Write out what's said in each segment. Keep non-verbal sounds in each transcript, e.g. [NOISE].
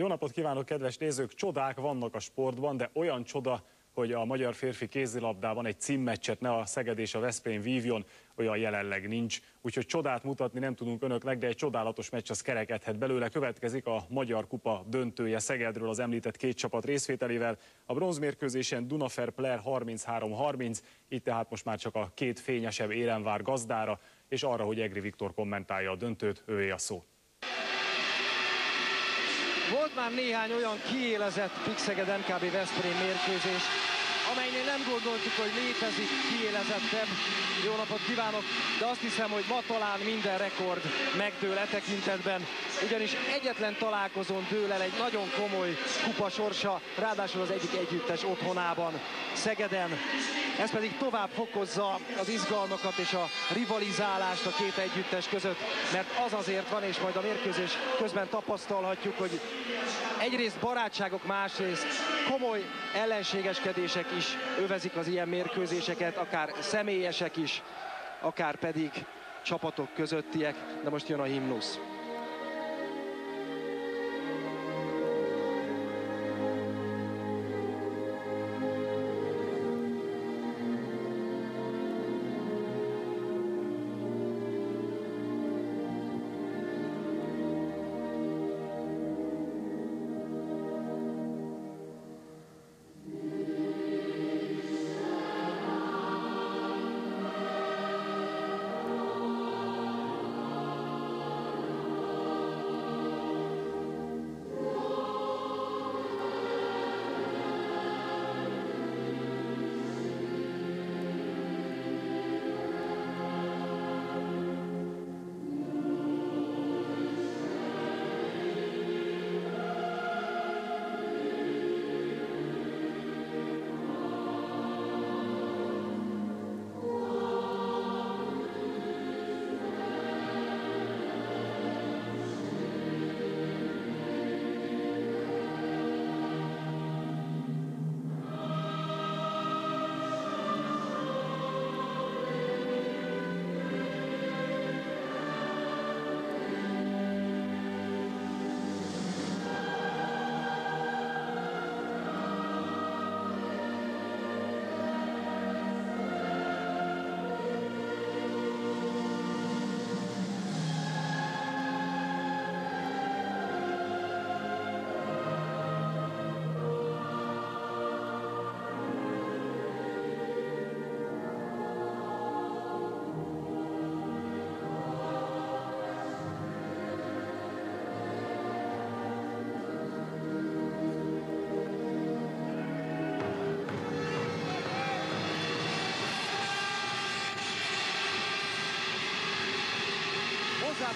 Jó napot kívánok, kedves nézők! Csodák vannak a sportban, de olyan csoda, hogy a magyar férfi kézilabdában egy címmeccset ne a Szeged és a Veszprém vívjon, olyan jelenleg nincs. Úgyhogy csodát mutatni nem tudunk önöknek, de egy csodálatos meccs az kerekedhet belőle. Következik a Magyar Kupa döntője Szegedről az említett két csapat részvételével. A bronzmérkőzésen Dunafer Pler 33-30, itt tehát most már csak a két fényesebb éren vár gazdára, és arra, hogy Egri Viktor kommentálja a döntőt, őé a szó. Volt már néhány olyan kiélezett Pixeged MKB Veszprém mérkőzés, amelynél nem gondoltuk, hogy létezik kiélezettebb. Jó napot kívánok, de azt hiszem, hogy ma talán minden rekord megdől e tekintetben, ugyanis egyetlen találkozón dől el egy nagyon komoly kupa sorsa, ráadásul az egyik együttes otthonában, Szegeden. Ez pedig tovább fokozza az izgalmakat és a rivalizálást a két együttes között, mert az azért van, és majd a mérkőzés közben tapasztalhatjuk, hogy egyrészt barátságok, másrészt komoly ellenségeskedések is övezik az ilyen mérkőzéseket, akár személyesek is, akár pedig csapatok közöttiek, de most jön a himnusz.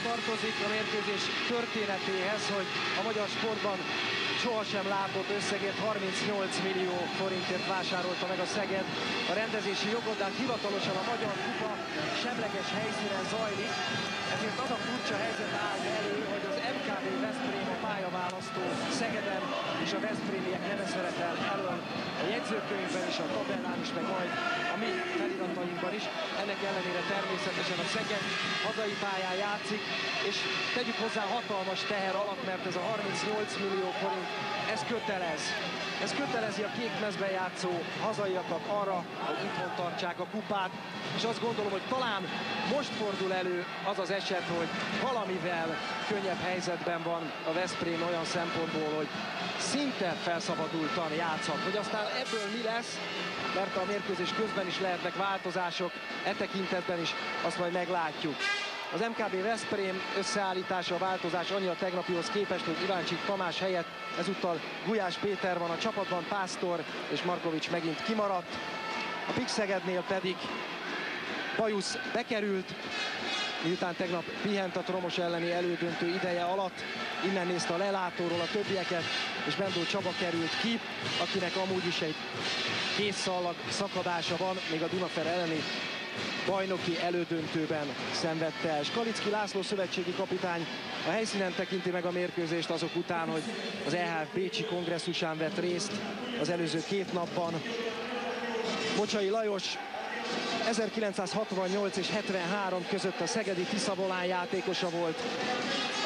Tartozik a mérkőzés történetéhez, hogy a magyar sportban sohasem látott összegért 38 millió forintért vásárolta meg a Szeged. A rendezési jogot, de hivatalosan a Magyar Kupa semleges helyszínen zajlik, ezért az a furcsa helyzet áll elő, hogy az MKB Veszprém a pályaválasztó Szegeden és a Veszprémiek neve szerepel elől a jegyzőkönyvben és a tabellán is, meg majd a mi feliratainkban is. Ennek ellenére természetesen a Szeged hazai pályán játszik, és tegyük hozzá hatalmas teher alatt, mert ez a 38 millió forint, ez kötelez. Ez kötelezi a kékmezben játszó hazaiakat arra, hogy itthon tartsák a kupát, és azt gondolom, hogy talán most fordul elő az az eset, hogy valamivel könnyebb helyzetben van a Veszprém olyan szempontból, hogy szinte felszabadultan játszhat. Hogy aztán ebből mi lesz, mert a mérkőzés közben is lehetnek változások, e tekintetben is azt majd meglátjuk. Az MKB Veszprém összeállítása, a változás annyi a tegnapihoz képest, hogy Iváncsik Tamás helyett ezúttal Gulyás Péter van a csapatban, Pásztor és Markovics megint kimaradt. A Pixegednél pedig Bajusz bekerült, miután tegnap pihent a Tromos elleni elődöntő ideje alatt, innen nézte a lelátóról a többieket, és Bendó Csaba került ki, akinek amúgy is egy készszallag szakadása van, még a Dunafer elleni bajnoki elődöntőben szenvedte el. Skalicki László szövetségi kapitány a helyszínen tekinti meg a mérkőzést azok után, hogy az EHF Bécsi kongresszusán vett részt az előző két napban. Mocsai Lajos 1968 és 73 között a Szegedi Tiszavolán játékosa volt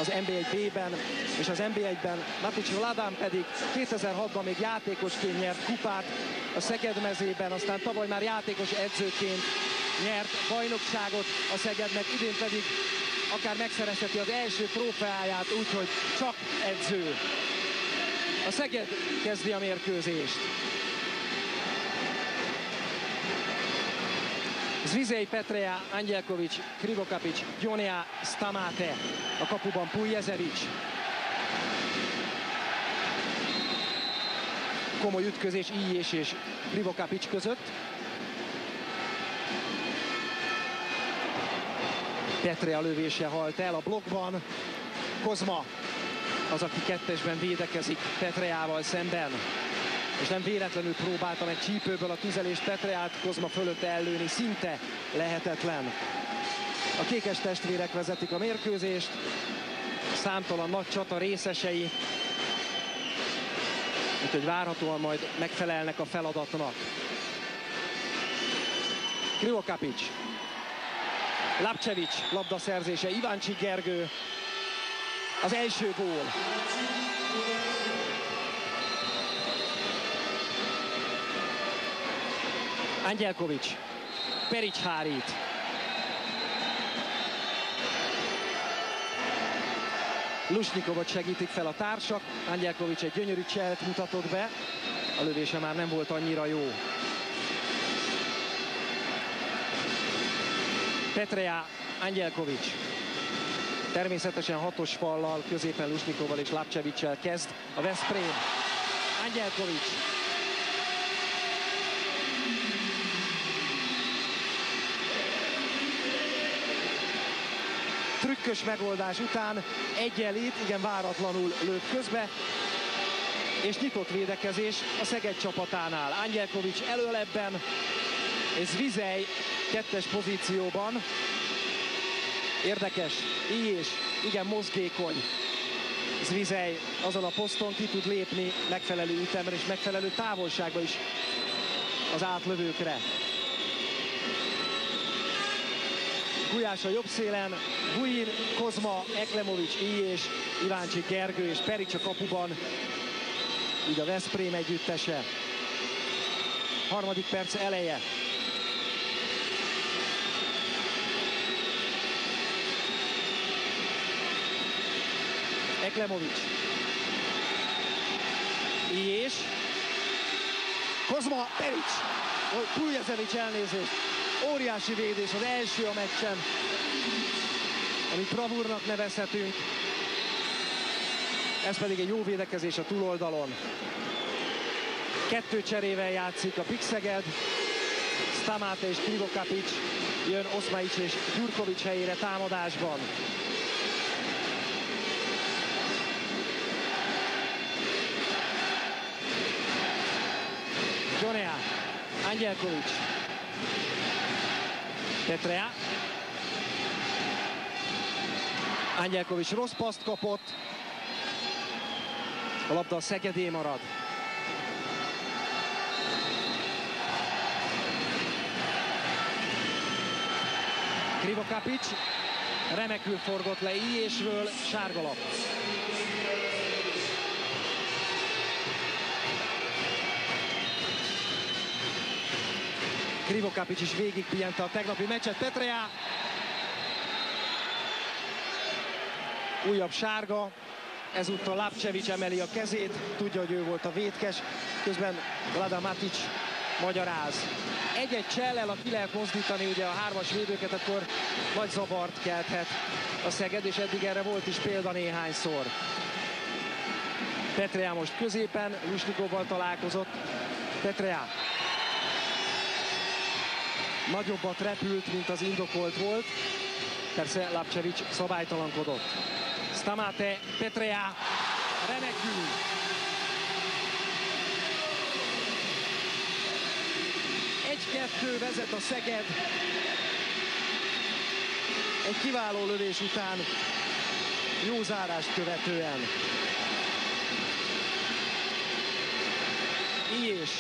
az NB1B-ben, és az NB1-ben Matic Vladán pedig 2006-ban még játékosként nyert kupát a Szeged mezében, aztán tavaly már játékos edzőként nyert bajnokságot a Szegednek, idén pedig akár megszerezheti az első trófeáját úgyhogy csak edző. A Szeged kezdi a mérkőzést. Zvizej, Petrea, Angyelkovics, Krivokapic, Gyonia, Stamate. A kapuban Pujezevic. Komoly ütközés Ijés és Krivokapic között. Petrea lövése halt el a blokkban. Kozma az, aki kettesben védekezik Petreával szemben és nem véletlenül próbáltam egy csípőből a tüzelést Petreát Kozma fölött ellőni, szinte lehetetlen. A kékes testvérek vezetik a mérkőzést, számtalan nagy csata részesei, úgyhogy várhatóan majd megfelelnek a feladatnak. Krivokapic, Lapcevic labdaszerzése, Iváncsi Gergő, az első gól. Angyelkovics. Peric hárít. Lusnikovot segítik fel a társak. Angyelkovics egy gyönyörű cselt mutatott be. A lövése már nem volt annyira jó. Petrea Angyelkovics. Természetesen hatos fallal, középen Lusnikovval és Lapcevicsel kezd a Veszprém. Angyelkovics trükkös megoldás után egyenlít, igen váratlanul lőtt közbe, és nyitott védekezés a Szeged csapatánál. Angyelkovics előlebben, és Vizej kettes pozícióban. Érdekes, így és igen mozgékony. Zvizej azon a poszton ki tud lépni megfelelő ütemre és megfelelő távolságba is az átlövőkre. Gulyás a jobb szélen, Guin, Kozma, Eklemovics, és Iváncsi Gergő és Perics a kapuban. Így a Veszprém együttese. Harmadik perc eleje. Eklemovics. És Kozma, Perics. Puljezevics elnézést. Óriási védés, az első a meccsen, amit bravúrnak nevezhetünk. Ez pedig egy jó védekezés a túloldalon. Kettő cserével játszik a Pixeged. Stamate és Krivokapic jön Oszmaics és Gyurkovics helyére támadásban. Gionea, Angelkovics, Petrea. Angyelkovics rossz paszt kapott. A labda a Szegedé marad. Krivokapic remekül forgott le Ijésről, sárgalap. Krivokapic is végig pihente a tegnapi meccset. Petrea. Újabb sárga. Ezúttal Lapcevic emeli a kezét. Tudja, hogy ő volt a vétkes. Közben Vlada Matic magyaráz. Egy-egy csellel, ki lehet mozdítani ugye a hármas védőket, akkor nagy zavart kelthet a Szeged, és eddig erre volt is példa néhányszor. Petrea most középen, Lusnikovval találkozott. Petrea nagyobbat repült, mint az indokolt volt. Persze Lapcevic szabálytalankodott. Stamate, Petrea, remekül. Egy-kettő vezet a Szeged. Egy kiváló lövés után jó zárást követően. És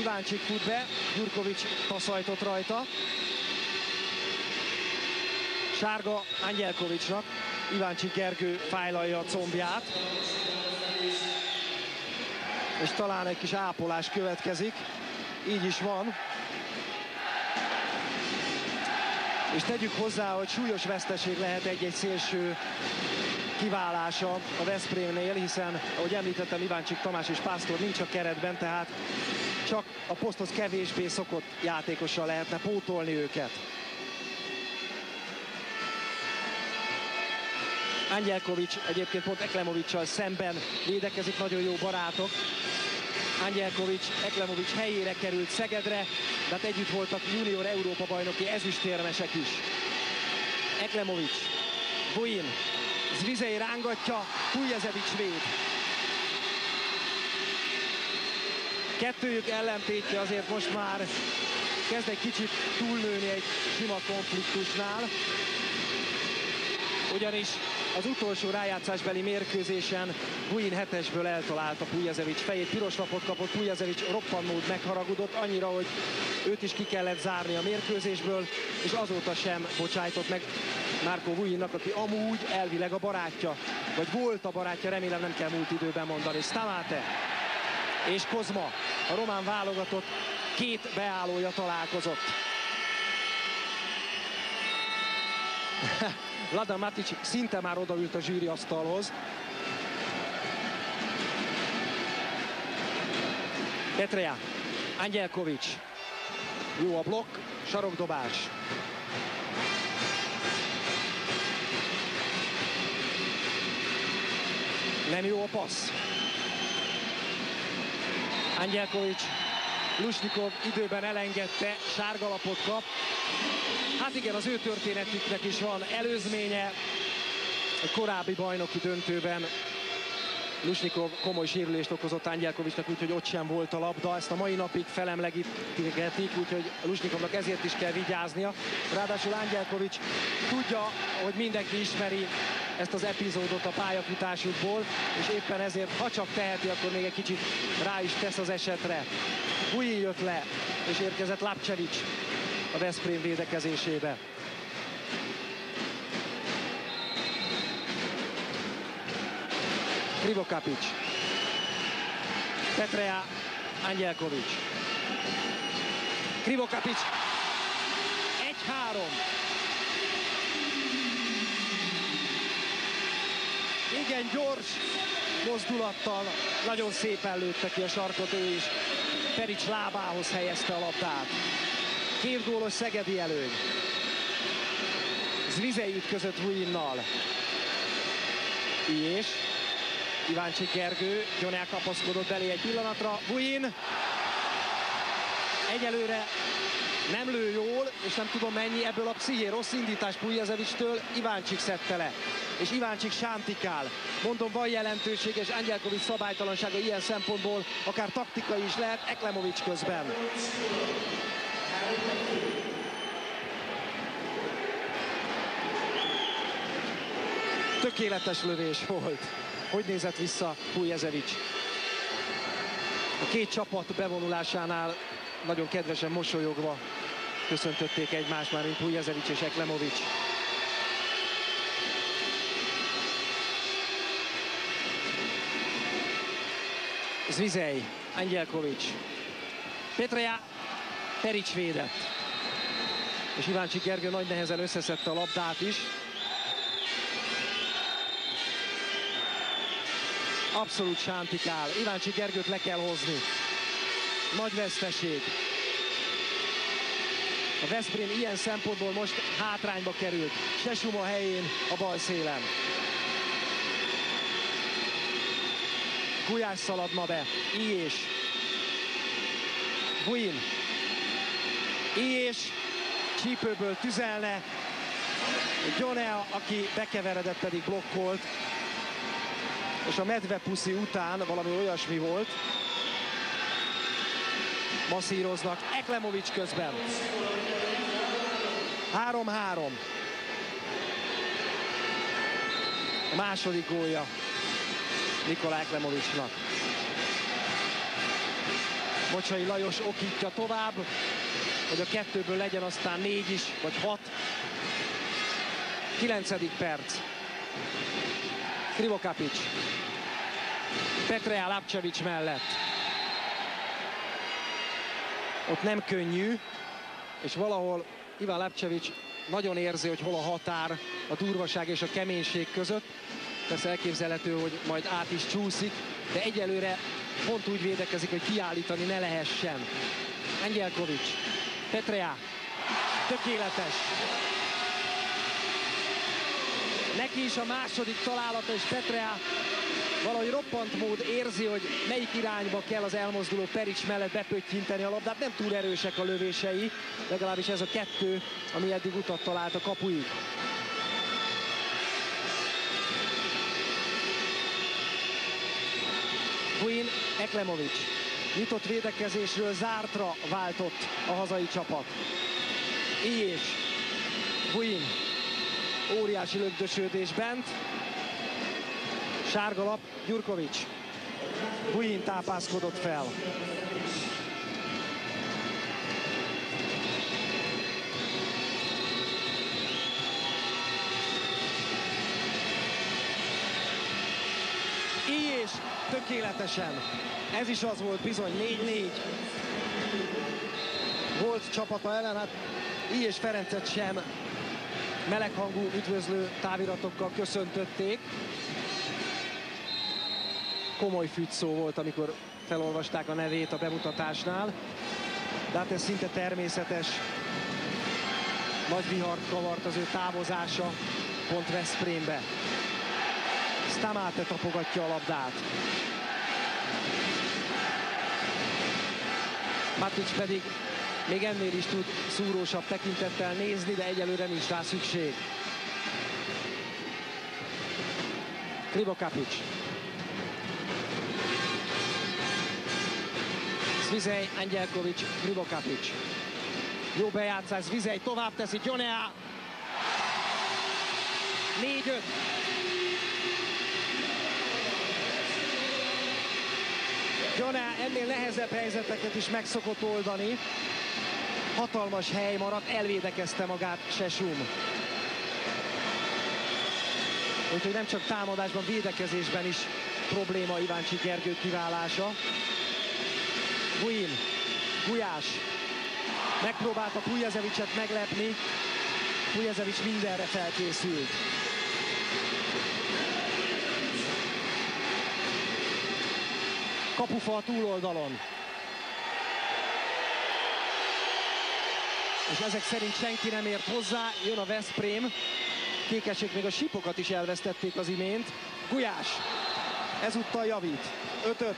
Iváncsik fut be, Gyurkovics taszajtott rajta. Sárga Angyelkovicsnak, Iváncsik Gergő fájlalja a combját. És talán egy kis ápolás következik. Így is van. És tegyük hozzá, hogy súlyos veszteség lehet egy-egy szélső kiválása a Veszprémnél, hiszen, ahogy említettem, Iváncsik Tamás és Pásztor nincs a keretben, tehát csak a poszthoz kevésbé szokott játékossal lehetne pótolni őket. Angyelkovics egyébként pont Eklemovicsal szemben védekezik, nagyon jó barátok. Angyelkovics, Eklemovics helyére került Szegedre, de hát együtt voltak junior Európa bajnoki ezüstérmesek is. Eklemovics, Buin, Zvizei rángatja, Kujazevics véd. Kettőjük ellentétje azért most már kezd egy kicsit túlnőni egy sima konfliktusnál. Ugyanis az utolsó rájátszásbeli mérkőzésen Buin hetesből eltalálta Pujazevic fejét. Piros lapot kapott Pujazevic roppannót megharagudott annyira, hogy őt is ki kellett zárni a mérkőzésből, és azóta sem bocsájtott meg Márko Vujinnak, aki amúgy elvileg a barátja, vagy volt a barátja, remélem nem kell múlt időben mondani. Stamate és Kozma, a román válogatott két beállója találkozott. [LAUGHS] Vladan Matic szinte már odaült a zsűri asztalhoz. Petrea, Angyelkovics. Jó a blokk, sarokdobás. Nem jó a passz. Angyelkovics Lusnikov időben elengedte, sárgalapot kap. Hát igen, az ő történetüknek is van előzménye. Egy korábbi bajnoki döntőben Lusnikov komoly sérülést okozott Angyelkovicsnak, úgyhogy ott sem volt a labda. Ezt a mai napig felemlegítik, úgyhogy Lusnikovnak ezért is kell vigyáznia. Ráadásul Angyelkovics tudja, hogy mindenki ismeri ezt az epizódot a pályafutásukból, és éppen ezért, ha csak teheti, akkor még egy kicsit rá is tesz az esetre. Bui jött le, és érkezett Lapcevic a Veszprém védekezésébe. Krivokapic. Petrea Angyelkovic. Krivokapic. 1-3. Igen gyors mozdulattal nagyon szépen lőtte ki a sarkot ő is. Perics lábához helyezte a labdát. Két gólos Szegedi előny. Zvizei ütközött Vujinnal. És Iváncsik Gergő, John elkapaszkodott belé egy pillanatra. Vujin egyelőre nem lő jól, és nem tudom mennyi ebből a psziché rossz indítás Pujjazevicstől, Iváncsik szedte le és Iváncsik sántikál. Mondom, van jelentőség, és Angyelkovics szabálytalansága ilyen szempontból akár taktikai is lehet, Eklemovics közben. Tökéletes lövés volt. Hogy nézett vissza Pujezevics? A két csapat bevonulásánál nagyon kedvesen mosolyogva köszöntötték egymást már, mint Pujezevics és Eklemovics. Zvizej, Angyelkovics, Petreja, Perics védett. És Iváncsi Gergő nagy nehezen összeszedte a labdát is. Abszolút sántikál. Iváncsi Gergőt le kell hozni. Nagy veszteség. A Veszprém ilyen szempontból most hátrányba került. Sesuma helyén a bal szélen. Gulyás szaladna be. Iés. Buin. Iés. Csípőből tüzelne. Gionea, aki bekeveredett, pedig blokkolt. És a medvepuszi után valami olyasmi volt. Masszíroznak. Eklemovics közben. 3-3. A második gólja Nikolaj Klemovicsnak. Mocsai Lajos okítja tovább, hogy a kettőből legyen aztán négy is, vagy hat. Kilencedik perc. Krivokapics. Petrea Lapcevic mellett. Ott nem könnyű, és valahol Ivan Lapcevic nagyon érzi, hogy hol a határ a durvaság és a keménység között. Persze elképzelhető, hogy majd át is csúszik, de egyelőre pont úgy védekezik, hogy kiállítani ne lehessen. Engelkovics, Petrea, tökéletes. Neki is a második találata, és Petrea valahogy roppant mód érzi, hogy melyik irányba kell az elmozduló Perics mellett bepöttyinteni a labdát. Nem túl erősek a lövései, legalábbis ez a kettő, ami eddig utat talált a kapuig. Queen Eklemovic. Nyitott védekezésről zártra váltott a hazai csapat. és Queen óriási lögdösődés bent. Sárga Gyurkovics. Buin tápászkodott fel. Így és tökéletesen. Ez is az volt bizony, 4-4. Volt csapata ellen, hát így és Ferencet sem meleghangú üdvözlő táviratokkal köszöntötték. Komoly fügyszó volt, amikor felolvasták a nevét a bemutatásnál. De hát ez szinte természetes. Nagy vihart kavart az ő távozása pont Veszprémbe. Stamate tapogatja a labdát. Matic pedig még ennél is tud szúrósabb tekintettel nézni, de egyelőre nincs rá szükség. Krivokapic. Zvizej, Angyelkovics, Krivokapic. Jó bejátszás, Zvizej tovább teszi, Gyonea. 4-5. Gyonea ennél nehezebb helyzeteket is meg szokott oldani hatalmas hely maradt, elvédekezte magát Sesum. Úgyhogy nem csak támadásban, védekezésben is probléma Iváncsi Gergő kiválása. Guin, Gulyás megpróbálta Pujazevicset meglepni, Pujazevic mindenre felkészült. Kapufa a túloldalon. és ezek szerint senki nem ért hozzá. Jön a Veszprém. Kékesek még a sipokat is elvesztették az imént. Gulyás ezúttal javít. 5-5.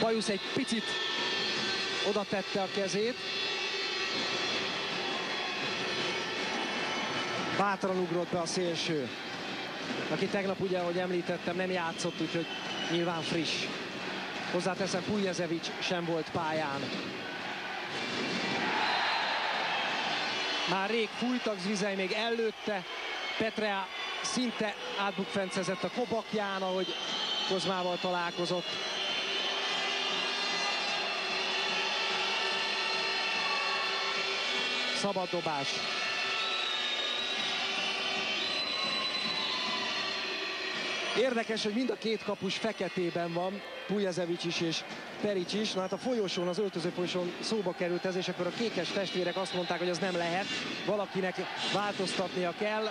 Bajusz egy picit oda tette a kezét. Bátran ugrott be a szélső aki tegnap ugye, ahogy említettem, nem játszott, úgyhogy nyilván friss. Hozzáteszem, Pujezevic sem volt pályán. Már rég fújtak, Zvizej még előtte. Petrea szinte átbukfencezett a kobakján, ahogy Kozmával találkozott. Szabad dobás. Érdekes, hogy mind a két kapus feketében van, Pujazevic is és Peric is. Na hát a folyosón, az öltöző szóba került ez, és akkor a kékes testvérek azt mondták, hogy az nem lehet. Valakinek változtatnia kell,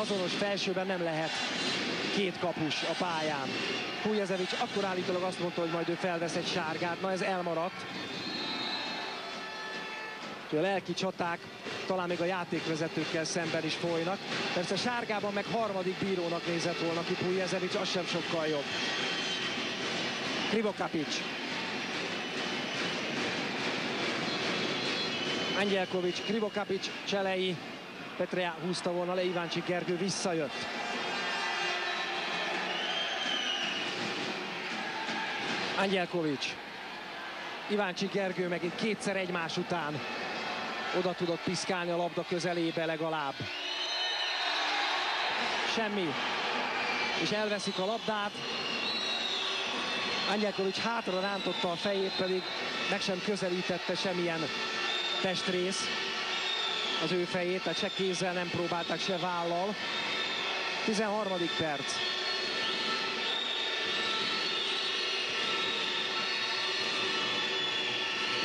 azonos felsőben nem lehet két kapus a pályán. Pujazevic akkor állítólag azt mondta, hogy majd ő felvesz egy sárgát. Na ez elmaradt. A lelki csaták talán még a játékvezetőkkel szemben is folynak. Persze sárgában meg harmadik bírónak nézett volna ki Pujezevic, az sem sokkal jobb. Krivokapic. Angyelkovics, Krivokapic, Cselei, Petrea húzta volna le, Iváncsi Gergő visszajött. Angyelkovics. Iváncsi Gergő megint kétszer egymás után oda tudott piszkálni a labda közelébe legalább. semmi. És elveszik a labdát. Angyelkovics hátra rántotta a fejét, pedig meg sem közelítette semmilyen testrész az ő fejét, tehát se kézzel nem próbálták, se vállal. 13. perc.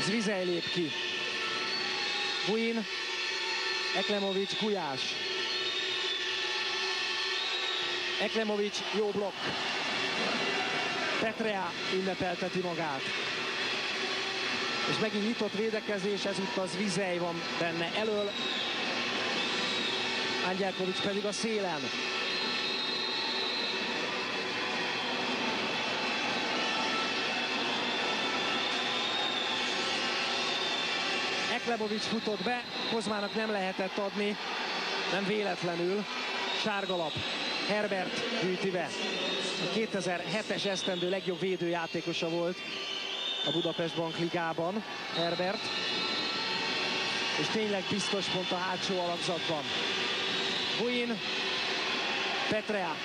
Zvizej lép ki. Buin, Eklemovics, Gulyás. Eklemovics, jó blokk. Petrea ünnepelteti magát. És megint nyitott védekezés, ezúttal Zvizej van benne elől. Angyelkovics pedig a szélen. Klebovics futott be, Kozmának nem lehetett adni, nem véletlenül. Sárgalap, Herbert gyűjti be. A 2007-es esztendő legjobb védőjátékosa volt a Budapest Bank Ligában, Herbert. És tényleg biztos pont a hátsó alakzatban. Buin, Petrea,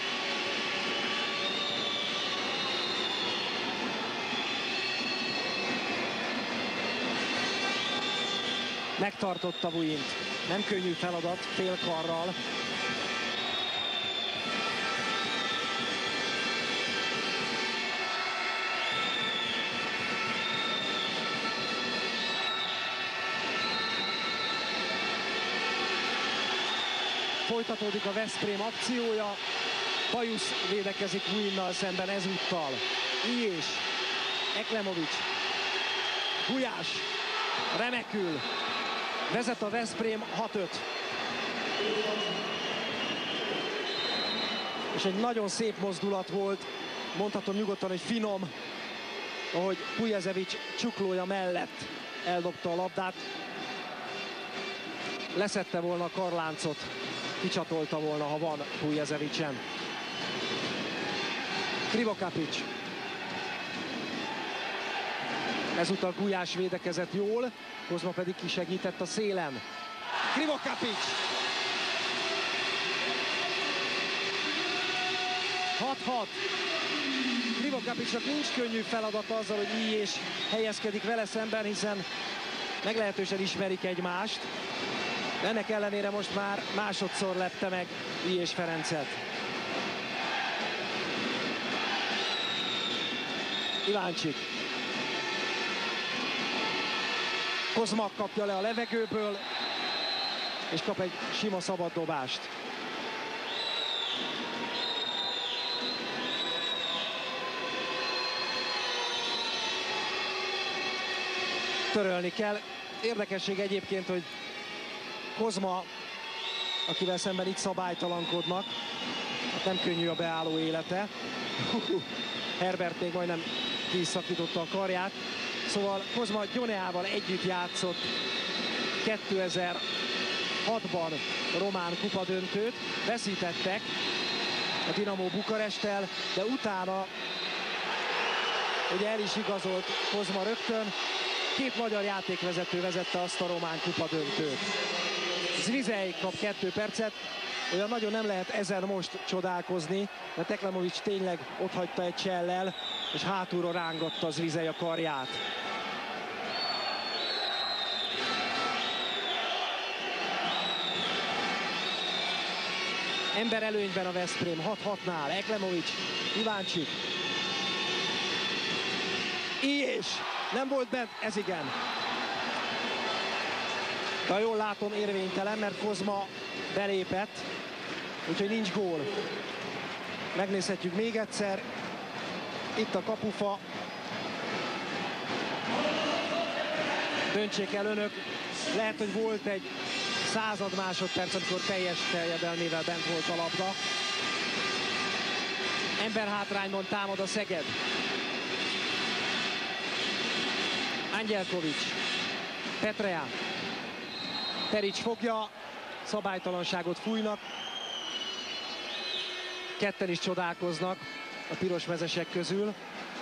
megtartotta Buint. Nem könnyű feladat, félkarral. Folytatódik a Veszprém akciója. Pajusz védekezik Buinnal szemben ezúttal. és Eklemovics, Gulyás, remekül, Vezet a Veszprém 6-5. És egy nagyon szép mozdulat volt, mondhatom nyugodtan, hogy finom, ahogy Pujezevics csuklója mellett eldobta a labdát. Leszette volna a karláncot, kicsatolta volna, ha van Pujezevicsen. Krivokapics. Ezúttal Gulyás védekezett jól, Kozma pedig kisegített a szélen. Krivokapics! 6-6. Krivokapicsnak nincs könnyű feladat azzal, hogy így és helyezkedik vele szemben, hiszen meglehetősen ismerik egymást. Ennek ellenére most már másodszor lepte meg I és Ferencet. Iváncsik. Kozmak kapja le a levegőből, és kap egy sima szabad dobást. Törölni kell. Érdekesség egyébként, hogy Kozma, akivel szemben itt szabálytalankodnak, hát nem könnyű a beálló élete. [LAUGHS] Herbert még majdnem kiszakította a karját. Szóval Kozma Gyoneával együtt játszott 2006-ban román kupadöntőt, veszítettek a Dinamo Bukarestel, de utána ugye el is igazolt Kozma rögtön, két magyar játékvezető vezette azt a román kupadöntőt. Zvizej kap kettő percet, olyan nagyon nem lehet ezen most csodálkozni, mert Teklemovics tényleg ott hagyta egy csellel, és hátulról rángatta Zvizej a karját. Ember előnyben a Veszprém, 6-6-nál, Eklemovics, Iváncsik. És nem volt bent, ez igen. De jól látom érvénytelen, mert Kozma belépett, úgyhogy nincs gól. Megnézhetjük még egyszer. Itt a kapufa. Döntsék el önök. Lehet, hogy volt egy század másodperc, amikor teljes teljedelmével bent volt a labda. Ember hátrányban támad a Szeged. Angyelkovics. Petrea. Perics fogja. Szabálytalanságot fújnak. Ketten is csodálkoznak a piros mezesek közül.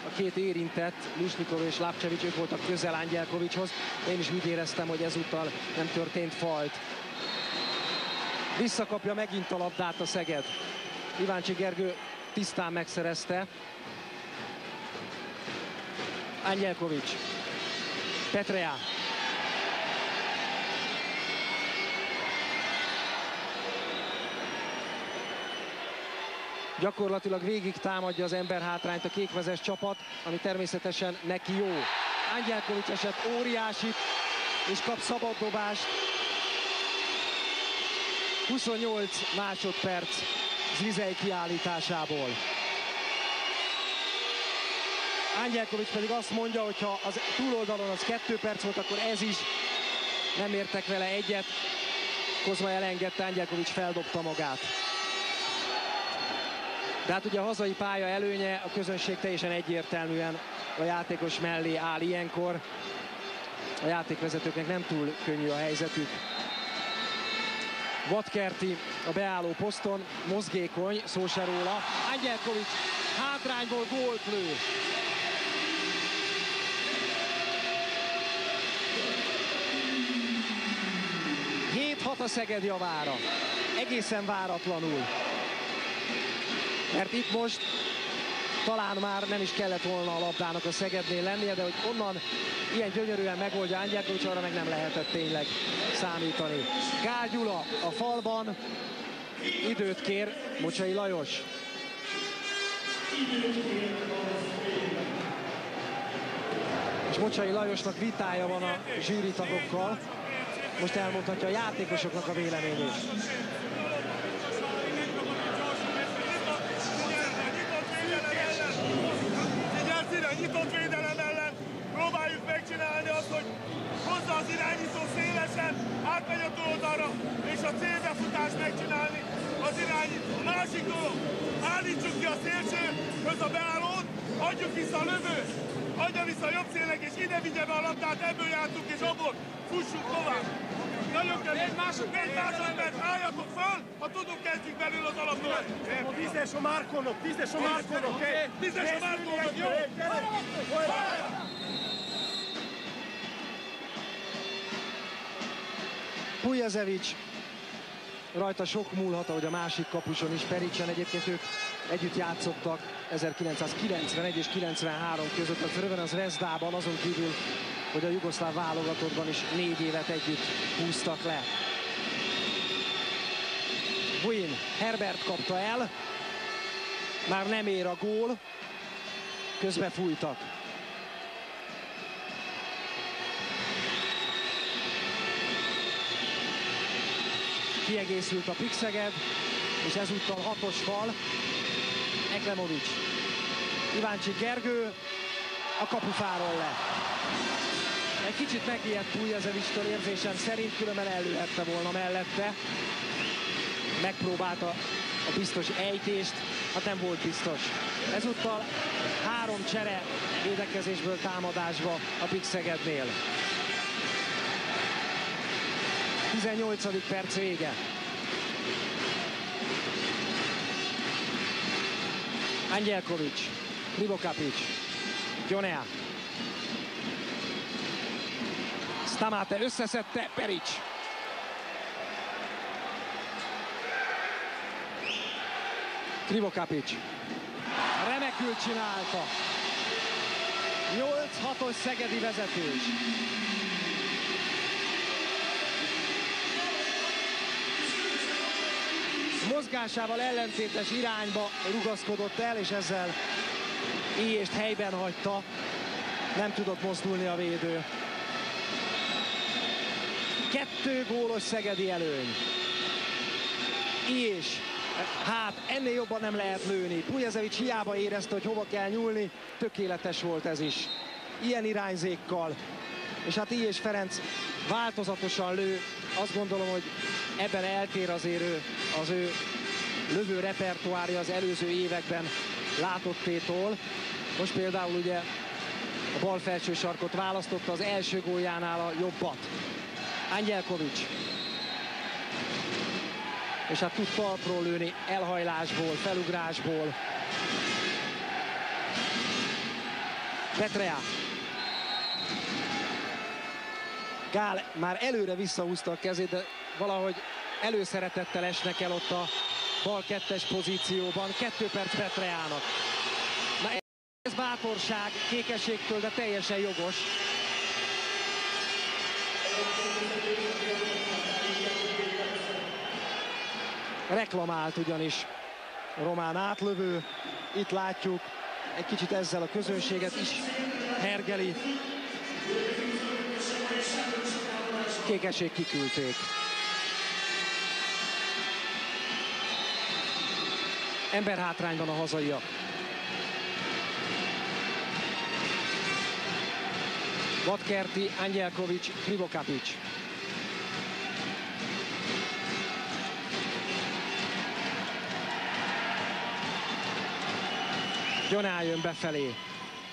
A két érintett, Lusnikov és Lapcevics, ők voltak közel Angyelkovicshoz. Én is úgy éreztem, hogy ezúttal nem történt falt. Visszakapja megint a labdát a Szeged. Iváncsi Gergő tisztán megszerezte. Angyelkovics. Petrea. Gyakorlatilag végig támadja az ember hátrányt a kékvezes csapat, ami természetesen neki jó. Angyelkovics esett óriási, és kap szabaddobást. 28 másodperc Zvizei kiállításából. Angyelkovics pedig azt mondja, hogy ha az túloldalon az kettő perc volt, akkor ez is. Nem értek vele egyet. Kozma elengedte, Angyelkovics feldobta magát. De hát ugye a hazai pálya előnye, a közönség teljesen egyértelműen a játékos mellé áll ilyenkor. A játékvezetőknek nem túl könnyű a helyzetük. Vatkerti a beálló poszton, mozgékony, szó se róla. Angyelkovics hátrányból gólt lő. hat a Szeged javára. Egészen váratlanul. Mert itt most talán már nem is kellett volna a labdának a Szegednél lennie, de hogy onnan ilyen gyönyörűen megoldja Angyelkovics, arra meg nem lehetett tényleg számítani. Gál Gyula a falban, időt kér Mocsai Lajos. És Mocsai Lajosnak vitája van a zsűritagokkal. Most elmondhatja a játékosoknak a véleményét. nyitott védelem ellen próbáljuk megcsinálni azt, hogy hozza az irányító szélesen, átmegy a túloldalra, és a célbefutást megcsinálni az irányító. Másik dolog, állítsuk ki a szélsőhöz a beállót, adjuk vissza a lövőt, adja vissza a jobb szélnek, és ide vigye be a labdát, ebből jártunk, és abból fussunk tovább. Nagyon kell, egy másodperc, egy másodperc, álljatok föl, ha tudunk, kezdjük belül az alapot. Tízes a Márkonok, tízes a Márkonok, tízes a Márkonok, jó? Pujazevic rajta sok múlhat, ahogy a másik kapuson is, Pericsen egyébként ők együtt játszottak 1991 és 93 között, az röviden az Rezdában, azon kívül, hogy a jugoszláv válogatottban is négy évet együtt húztak le. Buin, Herbert kapta el, már nem ér a gól, közbe Kiegészült a Pixeged, és ezúttal hatos fal. Eklemovics. Iváncsi Gergő a kapufáról le. Egy kicsit megijedt Pujjezevistől érzésem szerint, különben előhette volna mellette. Megpróbálta a biztos ejtést, hát nem volt biztos. Ezúttal három csere védekezésből támadásba a Pixegednél. 18. perc vége. Angyelkovics, Krivokapic, Gionea. Stamate összeszedte, Peric. Krivokapic. Remekül csinálta. 8-6-os Szegedi vezetés. Mozgásával ellentétes irányba rugaszkodott el, és ezzel Ilyést helyben hagyta. Nem tudott mozdulni a védő. Kettő gólos Szegedi előny. És hát ennél jobban nem lehet lőni. Pujazevic hiába érezte, hogy hova kell nyúlni. Tökéletes volt ez is. Ilyen irányzékkal. És hát és Ferenc változatosan lő. Azt gondolom, hogy ebben eltér azért ő, az ő lövő repertoárja az előző években látottétól. Most például ugye a bal felső sarkot választotta az első góljánál a jobbat. Angyelkovics. És hát tud talpról lőni elhajlásból, felugrásból. Petrea. Gál már előre visszahúzta a kezét, de valahogy előszeretettel esnek el ott a bal kettes pozícióban, kettő perc Petreának. Na ez bátorság kékeségtől, de teljesen jogos. Reklamált ugyanis román átlövő. Itt látjuk, egy kicsit ezzel a közönséget is hergeli. Kékeség kiküldték. Emberhátrányban a hazaiak. Vatkerti, Angelkovics, Krivokapics. Gyanál jön befelé.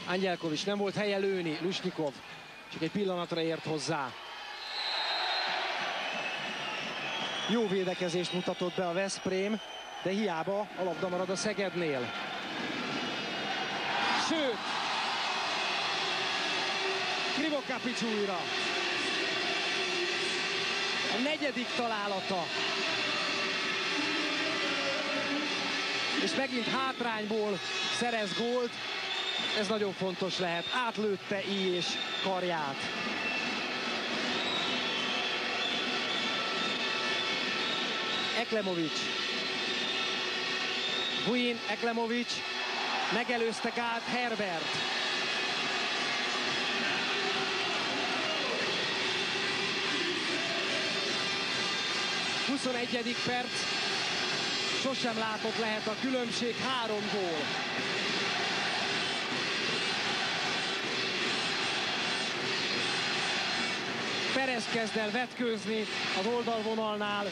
Angelkovics nem volt helye lőni, Lusnikov csak egy pillanatra ért hozzá. Jó védekezést mutatott be a Veszprém, de hiába a labda marad a Szegednél. Sőt, Krivokapics újra. A negyedik találata. És megint hátrányból szerez gólt. Ez nagyon fontos lehet. Átlőtte így és karját. Eklemovics. Buin, Eklemovics. Megelőzte át Herbert. Huszonegyedik perc. Sosem látott lehet a különbség. Három gól. Perez kezd el vetkőzni az oldalvonalnál.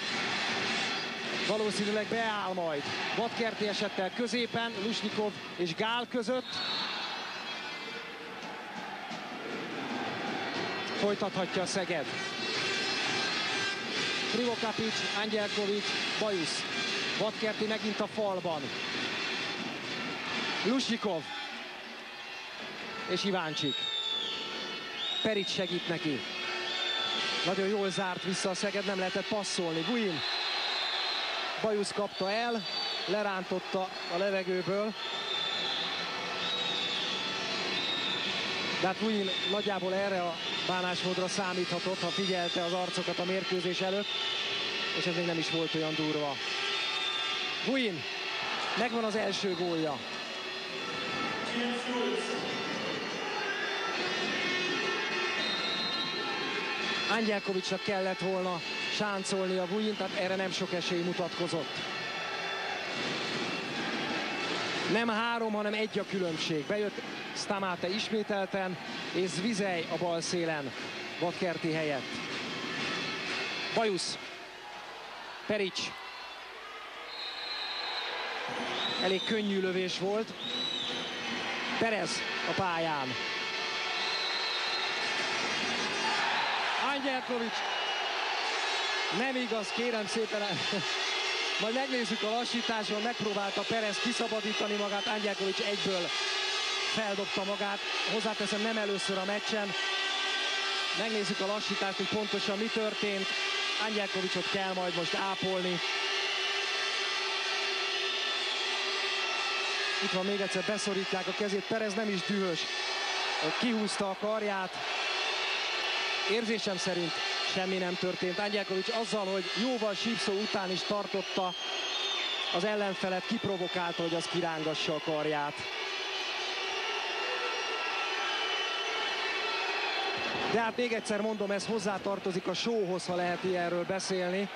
Valószínűleg beáll majd. Vadkerti esett el középen, Lusnikov és Gál között. Folytathatja a Szeged. Krivokapics, Angyelkovics, Bajusz. Vadkerti megint a falban. Lusnikov és Iváncsik. Peric segít neki. Nagyon jól zárt vissza a Szeged, nem lehetett passzolni. Guin. Bajusz kapta el, lerántotta a levegőből. De hát Guin nagyjából erre a bánásmódra számíthatott, ha figyelte az arcokat a mérkőzés előtt, és ez még nem is volt olyan durva. Guin, megvan az első gólja. Angyelkovicsnak kellett volna sáncolni a Buin, tehát erre nem sok esély mutatkozott. Nem három, hanem egy a különbség. Bejött Stamate ismételten, és Zvizej a bal szélen Vadkerti helyett. Bajusz. Perics. Elég könnyű lövés volt. Perez a pályán. Angyelkovics. Nem igaz, kérem szépen. [LAUGHS] Majd megnézzük a lassításon, megpróbálta Perez kiszabadítani magát, Angyelkovics egyből feldobta magát. Hozzáteszem, nem először a meccsen. Megnézzük a lassítást, hogy pontosan mi történt. Angyelkovicsot kell majd most ápolni. Itt van még egyszer, beszorítják a kezét. Perez nem is dühös. Kihúzta a karját. Érzésem szerint semmi nem történt. Angyelkovics azzal, hogy jóval sípszó után is tartotta az ellenfelet, kiprovokálta, hogy az kirángassa a karját. De hát még egyszer mondom, ez hozzátartozik a showhoz, ha lehet ilyenről beszélni.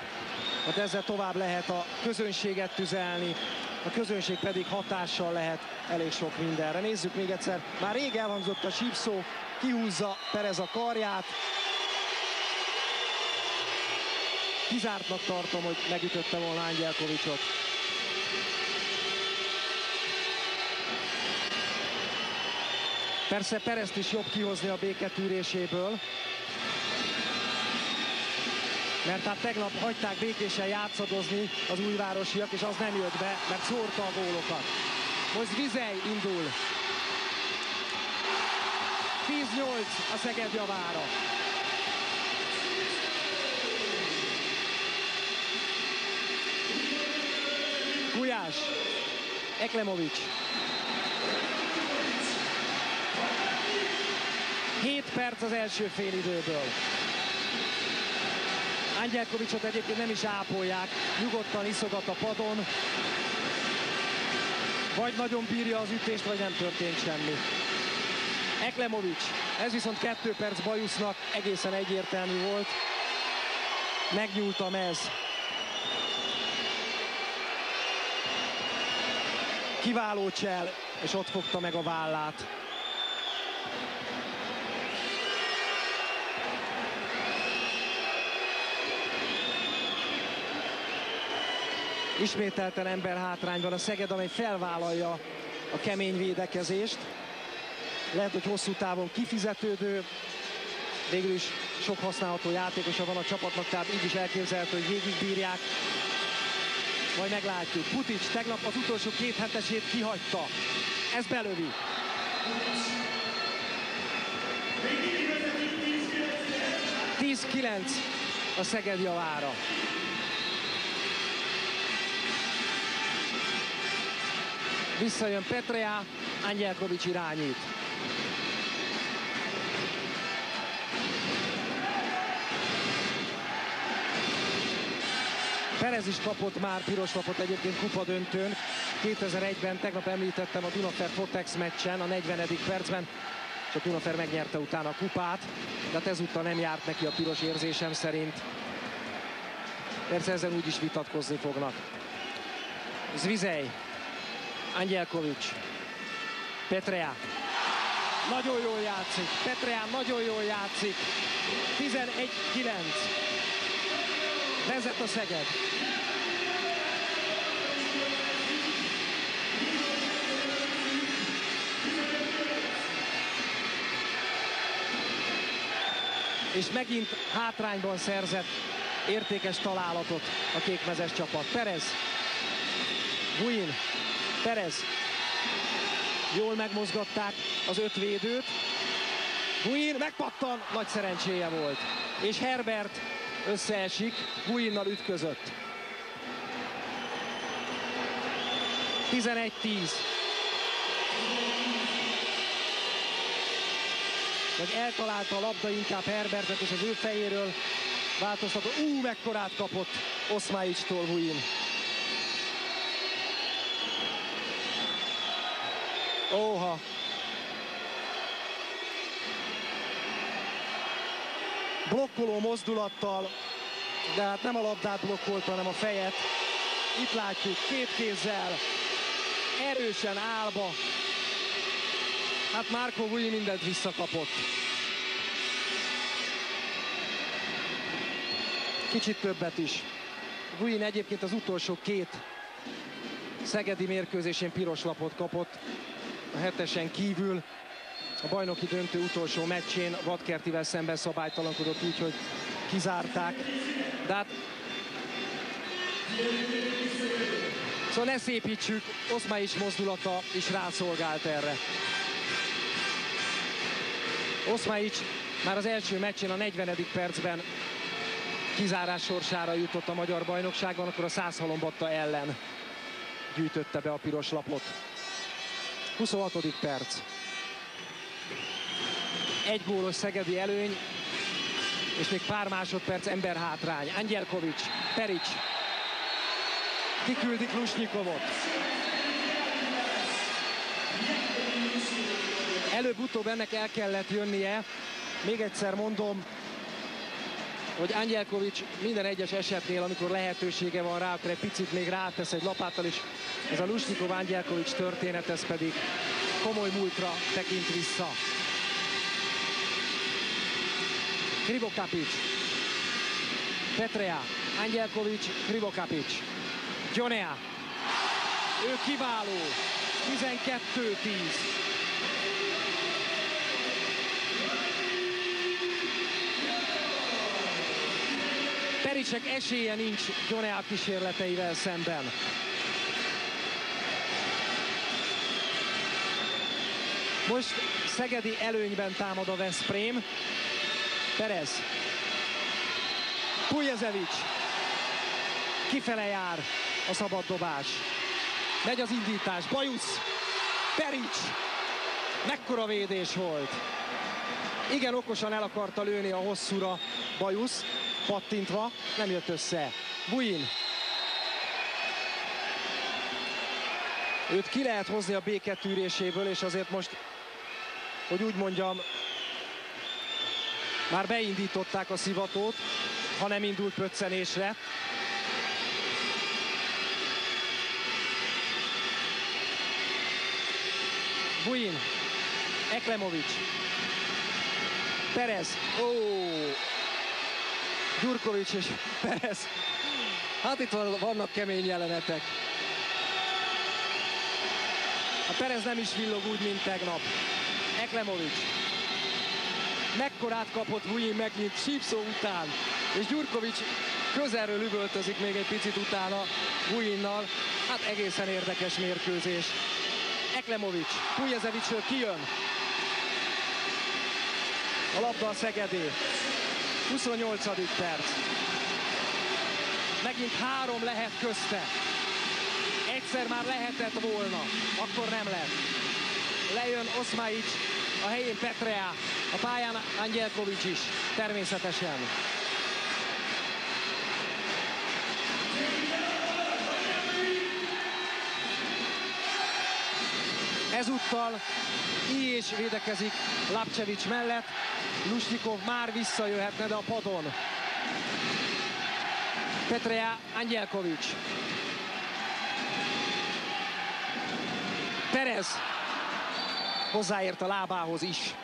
Hát ezzel tovább lehet a közönséget tüzelni, a közönség pedig hatással lehet elég sok mindenre. Nézzük még egyszer, már rég elhangzott a sípszó, kihúzza Perez a karját. Kizártnak tartom, hogy megütötte volna Angyelkovicsot. Persze Perezt is jobb kihozni a béketűréséből. Mert hát tegnap hagyták békésen játszadozni az újvárosiak, és az nem jött be, mert szórta a gólokat. Most Vizej indul. 10-8 a Szeged javára. Gulyás, Eklemovics. 7 perc az első félidőből. Angyelkovicsot egyébként nem is ápolják, nyugodtan iszogat a padon. Vagy nagyon bírja az ütést, vagy nem történt semmi. Eklemovics, ez viszont kettő perc bajusznak egészen egyértelmű volt. Megnyúltam ez. Kiváló csel, és ott fogta meg a vállát. Ismételten ember hátrányban a Szeged, amely felvállalja a kemény védekezést. Lehet, hogy hosszú távon kifizetődő, végül is sok használható játékosa van a csapatnak, tehát így is elképzelhető, hogy végigbírják. Majd meglátjuk. Putic tegnap az utolsó két hetesét kihagyta. Ez belövi. Tíz kilenc a Szeged javára. Visszajön Petrea, Angyelkovics irányít. Perez is kapott már piros lapot egyébként kupa döntőn. 2001-ben tegnap említettem a Dunafer Fotex meccsen a 40. percben, és a Dunafer megnyerte utána a kupát, de hát ezúttal nem járt neki a piros érzésem szerint. Persze ezen úgy is vitatkozni fognak. Zvizej Angyelkovics. Petrea. Nagyon jól játszik. Petrea nagyon jól játszik. 11-9. Vezet a Szeged. És megint hátrányban szerzett értékes találatot a kékmezes csapat. Perez, Buin, Perez. Jól megmozgatták az öt védőt. Guin megpattan, nagy szerencséje volt. És Herbert összeesik, Guinnal ütközött. 11-10. Vagy eltalálta a labda inkább Herbertet, és az ő fejéről változtatott. Ú, mekkorát kapott Oszmáicstól Guin. Óha. Blokkoló mozdulattal, de hát nem a labdát blokkolta, hanem a fejet. Itt látjuk két kézzel, erősen állva. Hát Márko Vujji mindent visszakapott. Kicsit többet is. Vujin egyébként az utolsó két szegedi mérkőzésén piros lapot kapott a hetesen kívül a bajnoki döntő utolsó meccsén Vadkertivel szemben szabálytalankodott úgy, hogy kizárták. De hát Szóval ne szépítsük, is mozdulata is rászolgált erre. Oszmáics már az első meccsén a 40. percben kizárás sorsára jutott a magyar bajnokságban, akkor a 100 halombatta ellen gyűjtötte be a piros lapot. 26. perc. Egy gólos Szegedi előny, és még pár másodperc ember hátrány. Angyelkovics, Perics, kiküldik Lusnyikovot. Előbb-utóbb ennek el kellett jönnie. Még egyszer mondom, hogy Angyelkovics minden egyes esetnél, amikor lehetősége van rá, akkor egy picit még rátesz egy lapáttal, és ez a Lusnikov Angyelkovics történet, ez pedig komoly múltra tekint vissza. Krivokapic, Petrea, Angyelkovics, Krivokapic, Gionea, ő kiváló, 12-10. Pericek esélye nincs Gionea kísérleteivel szemben. Most Szegedi előnyben támad a Veszprém. Perez. Pujezevic. Kifele jár a szabad dobás. Megy az indítás. Bajusz. Perics. Mekkora védés volt. Igen, okosan el akarta lőni a hosszúra Bajusz. Pattintva. Nem jött össze. Buin. Őt ki lehet hozni a béketűréséből, és azért most, hogy úgy mondjam, már beindították a szivatót, ha nem indult pöccenésre. Buin, Eklemovics, Perez, ó, Gyurkovics és [LAUGHS] Perez. Hát itt vannak kemény jelenetek. A Perez nem is villog úgy, mint tegnap. Eklemovics. Mekkorát kapott Buin megint sípszó után. És Gyurkovics közelről üvöltözik még egy picit utána Buinnal. Hát egészen érdekes mérkőzés. Eklemovics, Pujezevicsről kijön. A labda a Szegedé. 28. perc. Megint három lehet közte. Egyszer már lehetett volna, akkor nem lett. Lejön Oszmaics, a helyén Petrea, a pályán Angyelkovics is, természetesen. Ezúttal I és védekezik Lapcevics mellett. Lusnikov már visszajöhetne, de a padon. Petrea Angyelkovics. Perez hozzáért a lábához is.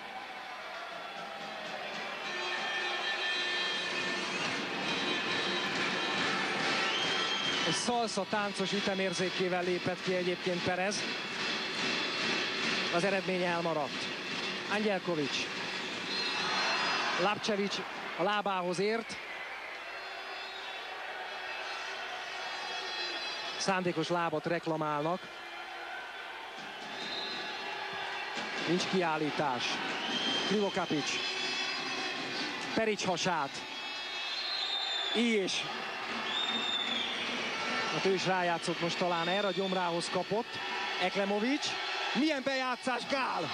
Egy szalsza táncos ütemérzékével lépett ki egyébként Perez az eredmény elmaradt. Angyelkovics. Lapcevics a lábához ért. Szándékos lábat reklamálnak. Nincs kiállítás. Krivokapics. Perics hasát. És Hát ő is rájátszott most talán erre, a gyomrához kapott. Eklemovics. Milyen bejátszás, Gál!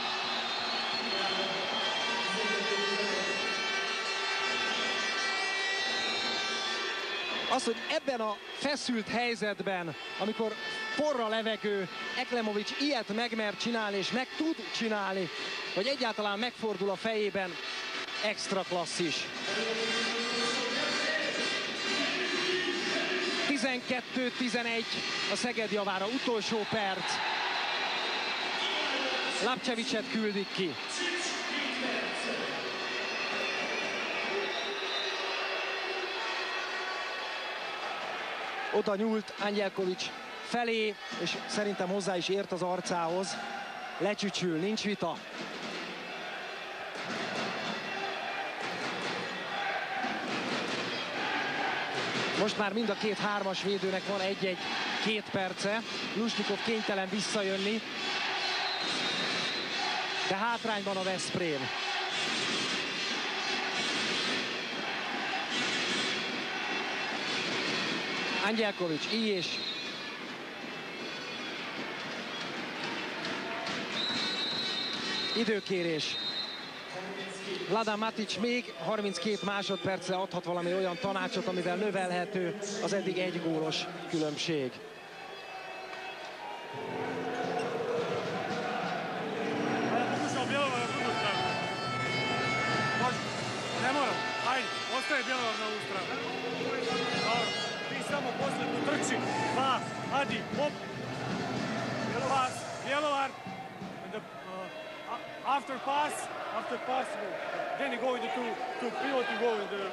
Az, hogy ebben a feszült helyzetben, amikor forra levegő, Eklemovics ilyet megmer csinálni, és meg tud csinálni, hogy egyáltalán megfordul a fejében, extra klasszis. 12-11 a Szeged javára, utolsó perc. Lapcevicet küldik ki. Oda nyúlt Angyelkovics felé, és szerintem hozzá is ért az arcához. Lecsücsül, nincs vita. Most már mind a két hármas védőnek van egy-egy két perce. Lusnikov kénytelen visszajönni de hátrányban a Veszprém. Angyelkovics, így és időkérés. Vlada Matic még 32 másodpercre adhat valami olyan tanácsot, amivel növelhető az eddig egy gólos különbség. Pivot and go in the...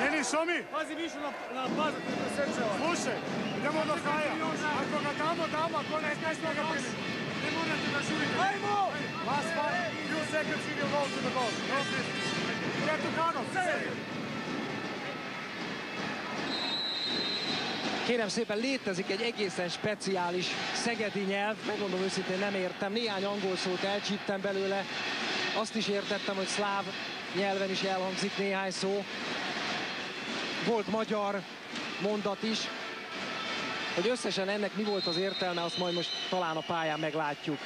Denis, show me. Pazi, višu na, na pas, da te presečeva. Slušaj, idemo do kraja. Ako ga damo, damo, ako ne, ne smo ga primiti. Ne morate da šurite. Ajmo! Last five, few seconds, we will go to the goal. Yes, yes. Get to Carlos, say Kérem szépen, létezik egy egészen speciális szegedi nyelv, megmondom őszintén nem értem, néhány angol szót elcsíptem belőle, azt is értettem, hogy szláv nyelven is elhangzik néhány szó. Volt magyar mondat is. Hogy összesen ennek mi volt az értelme, azt majd most talán a pályán meglátjuk.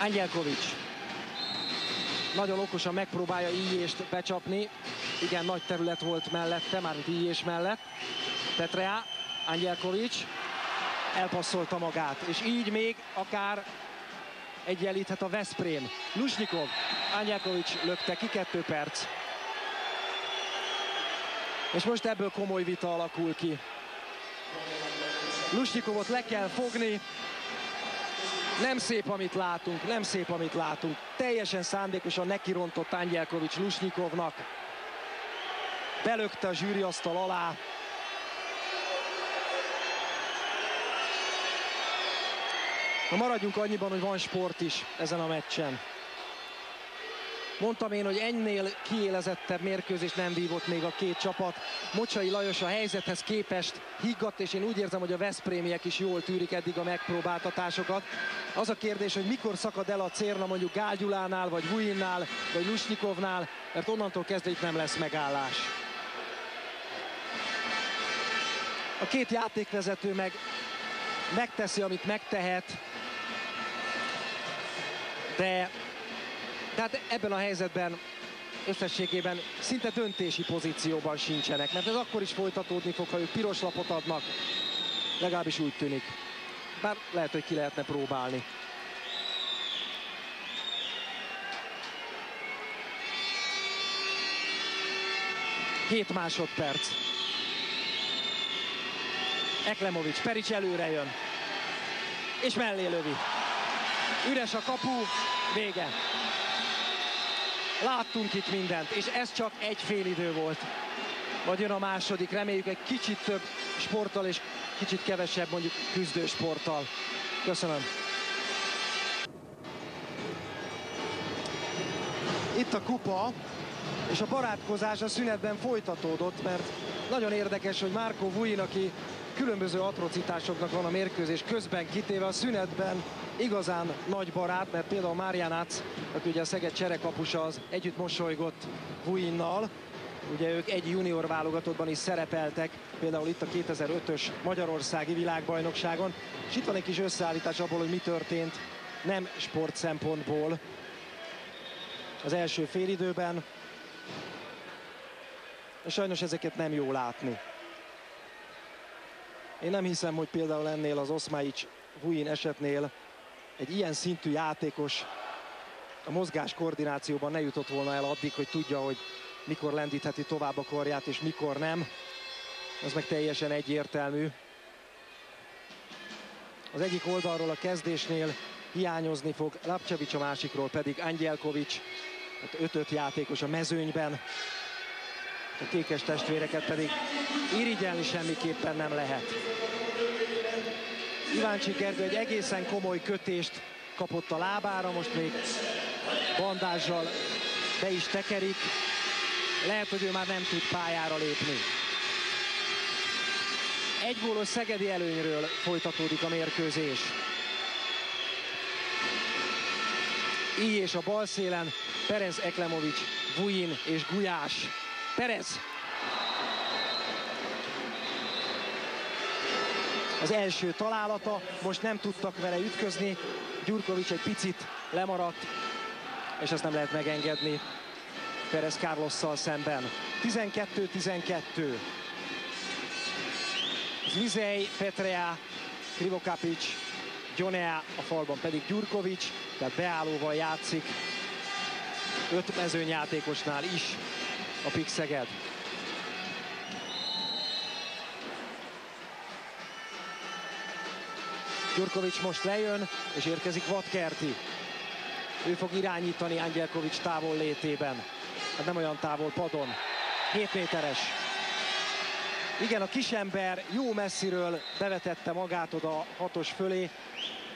Angyelkovics. Nagyon okosan megpróbálja Ijést becsapni. Igen, nagy terület volt mellette, mármint Ijés mellett. Petrea, Angyelkovics elpasszolta magát, és így még akár egyenlíthet a Veszprém. Lusnikov, Angyelkovics lökte ki, kettő perc. És most ebből komoly vita alakul ki. Lusnikovot le kell fogni, nem szép, amit látunk, nem szép, amit látunk. Teljesen szándékosan nekirontott Angyelkovics Lusnyikovnak. Belökte a zsűriasztal alá. Na maradjunk annyiban, hogy van sport is ezen a meccsen. Mondtam én, hogy ennél kiélezettebb mérkőzés nem vívott még a két csapat. Mocsai Lajos a helyzethez képest higgadt, és én úgy érzem, hogy a Veszprémiek is jól tűrik eddig a megpróbáltatásokat. Az a kérdés, hogy mikor szakad el a cérna mondjuk Gágyulánál, vagy Vujinnál, vagy Lusnyikovnál, mert onnantól kezdve itt nem lesz megállás. A két játékvezető meg megteszi, amit megtehet, de tehát ebben a helyzetben összességében szinte döntési pozícióban sincsenek, mert ez akkor is folytatódni fog, ha ők piros lapot adnak. Legalábbis úgy tűnik. Bár lehet, hogy ki lehetne próbálni. Hét másodperc. Eklemovics, Perics előre jön. És mellé lövi. Üres a kapu, vége. Láttunk itt mindent, és ez csak egy fél idő volt. Vagy jön a második, reméljük egy kicsit több sporttal és kicsit kevesebb mondjuk küzdősporttal. Köszönöm. Itt a kupa, és a barátkozás a szünetben folytatódott, mert nagyon érdekes, hogy Márko Vujin, aki különböző atrocitásoknak van a mérkőzés közben kitéve a szünetben igazán nagy barát, mert például Márjánác, aki ugye a Szeged cserekapusa, az együtt mosolygott Vuinnal, Ugye ők egy junior válogatottban is szerepeltek, például itt a 2005-ös Magyarországi világbajnokságon. És itt van egy kis összeállítás abból, hogy mi történt nem sport szempontból az első félidőben. Sajnos ezeket nem jó látni. Én nem hiszem, hogy például ennél az Oszmáics Vuin esetnél egy ilyen szintű játékos a mozgás koordinációban ne jutott volna el addig, hogy tudja, hogy mikor lendítheti tovább a karját és mikor nem. Az meg teljesen egyértelmű. Az egyik oldalról a kezdésnél hiányozni fog Lapcevic, a másikról pedig Angyelkovics, hát ötöt játékos a mezőnyben. A kékes testvéreket pedig irigyelni semmiképpen nem lehet. Iváncsi Gergő egy egészen komoly kötést kapott a lábára, most még bandázsal be is tekerik. Lehet, hogy ő már nem tud pályára lépni. Egy gólos Szegedi előnyről folytatódik a mérkőzés. Így és a bal szélen Perez Eklemovics, Vujin és Gulyás. Perez az első találata, most nem tudtak vele ütközni, Gyurkovics egy picit lemaradt, és ezt nem lehet megengedni Perez Carlosszal szemben. 12-12. Zvizej, Petrea, Krivokapic, Gyonea, a falban pedig Gyurkovics, tehát beállóval játszik. Öt mezőnyjátékosnál is a Pixeged. Gyurkovics most lejön, és érkezik Vatkerti. Ő fog irányítani Angyelkovics távol létében. Hát nem olyan távol, padon. 7 méteres. Igen, a kisember jó messziről bevetette magát oda hatos fölé,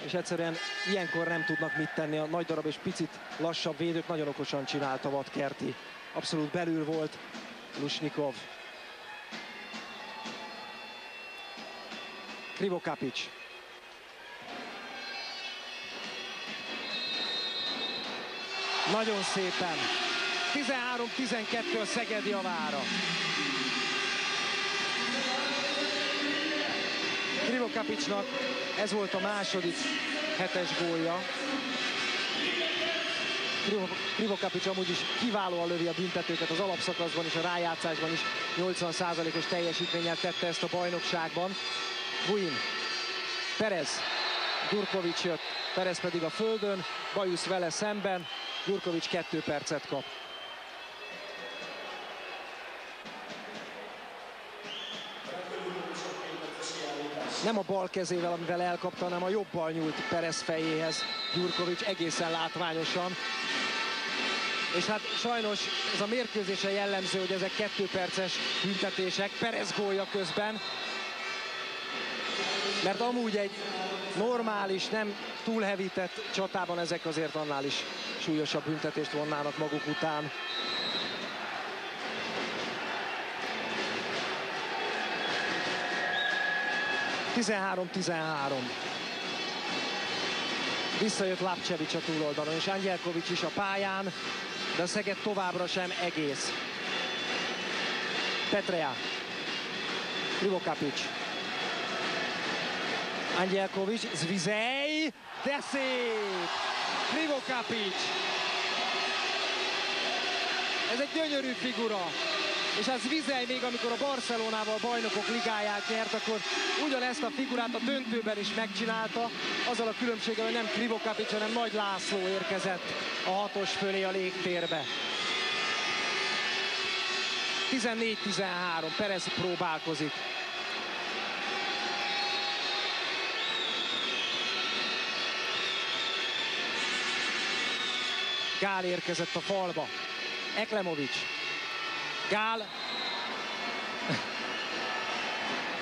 és egyszerűen ilyenkor nem tudnak mit tenni. A nagy darab és picit lassabb védők nagyon okosan csinálta Vatkerti abszolút belül volt Lusnikov. Krivokapics. Nagyon szépen. 13-12 Szeged javára. Krivokapicsnak ez volt a második hetes gólja. Krivokapics amúgy is kiválóan lövi a büntetőket az alapszakaszban és a rájátszásban is 80%-os teljesítménnyel tette ezt a bajnokságban. Buin, Perez, Durkovics jött, Perez pedig a földön, Bajusz vele szemben, Durkovics kettő percet kap. nem a bal kezével, amivel elkapta, hanem a jobbal nyúlt Perez fejéhez Gyurkovics egészen látványosan. És hát sajnos ez a mérkőzése jellemző, hogy ezek kettő perces büntetések, Perez gólja közben. Mert amúgy egy normális, nem túlhevített csatában ezek azért annál is súlyosabb büntetést vonnának maguk után. 13-13. Visszajött Lapcevic a túloldalon, és Angyelkovics is a pályán, de a Szeged továbbra sem egész. Petrea. Krivokapic. Angyelkovics, Zvizej, de szép! Krivokapic. Ez egy gyönyörű figura és az Vizely még amikor a Barcelonával bajnokok ligáját nyert, akkor ugyanezt a figurát a döntőben is megcsinálta, azzal a különbséggel, hogy nem Krivokapics, hanem Nagy László érkezett a hatos fölé a légtérbe. 14-13, Perez próbálkozik. Gál érkezett a falba. Eklemovics Gál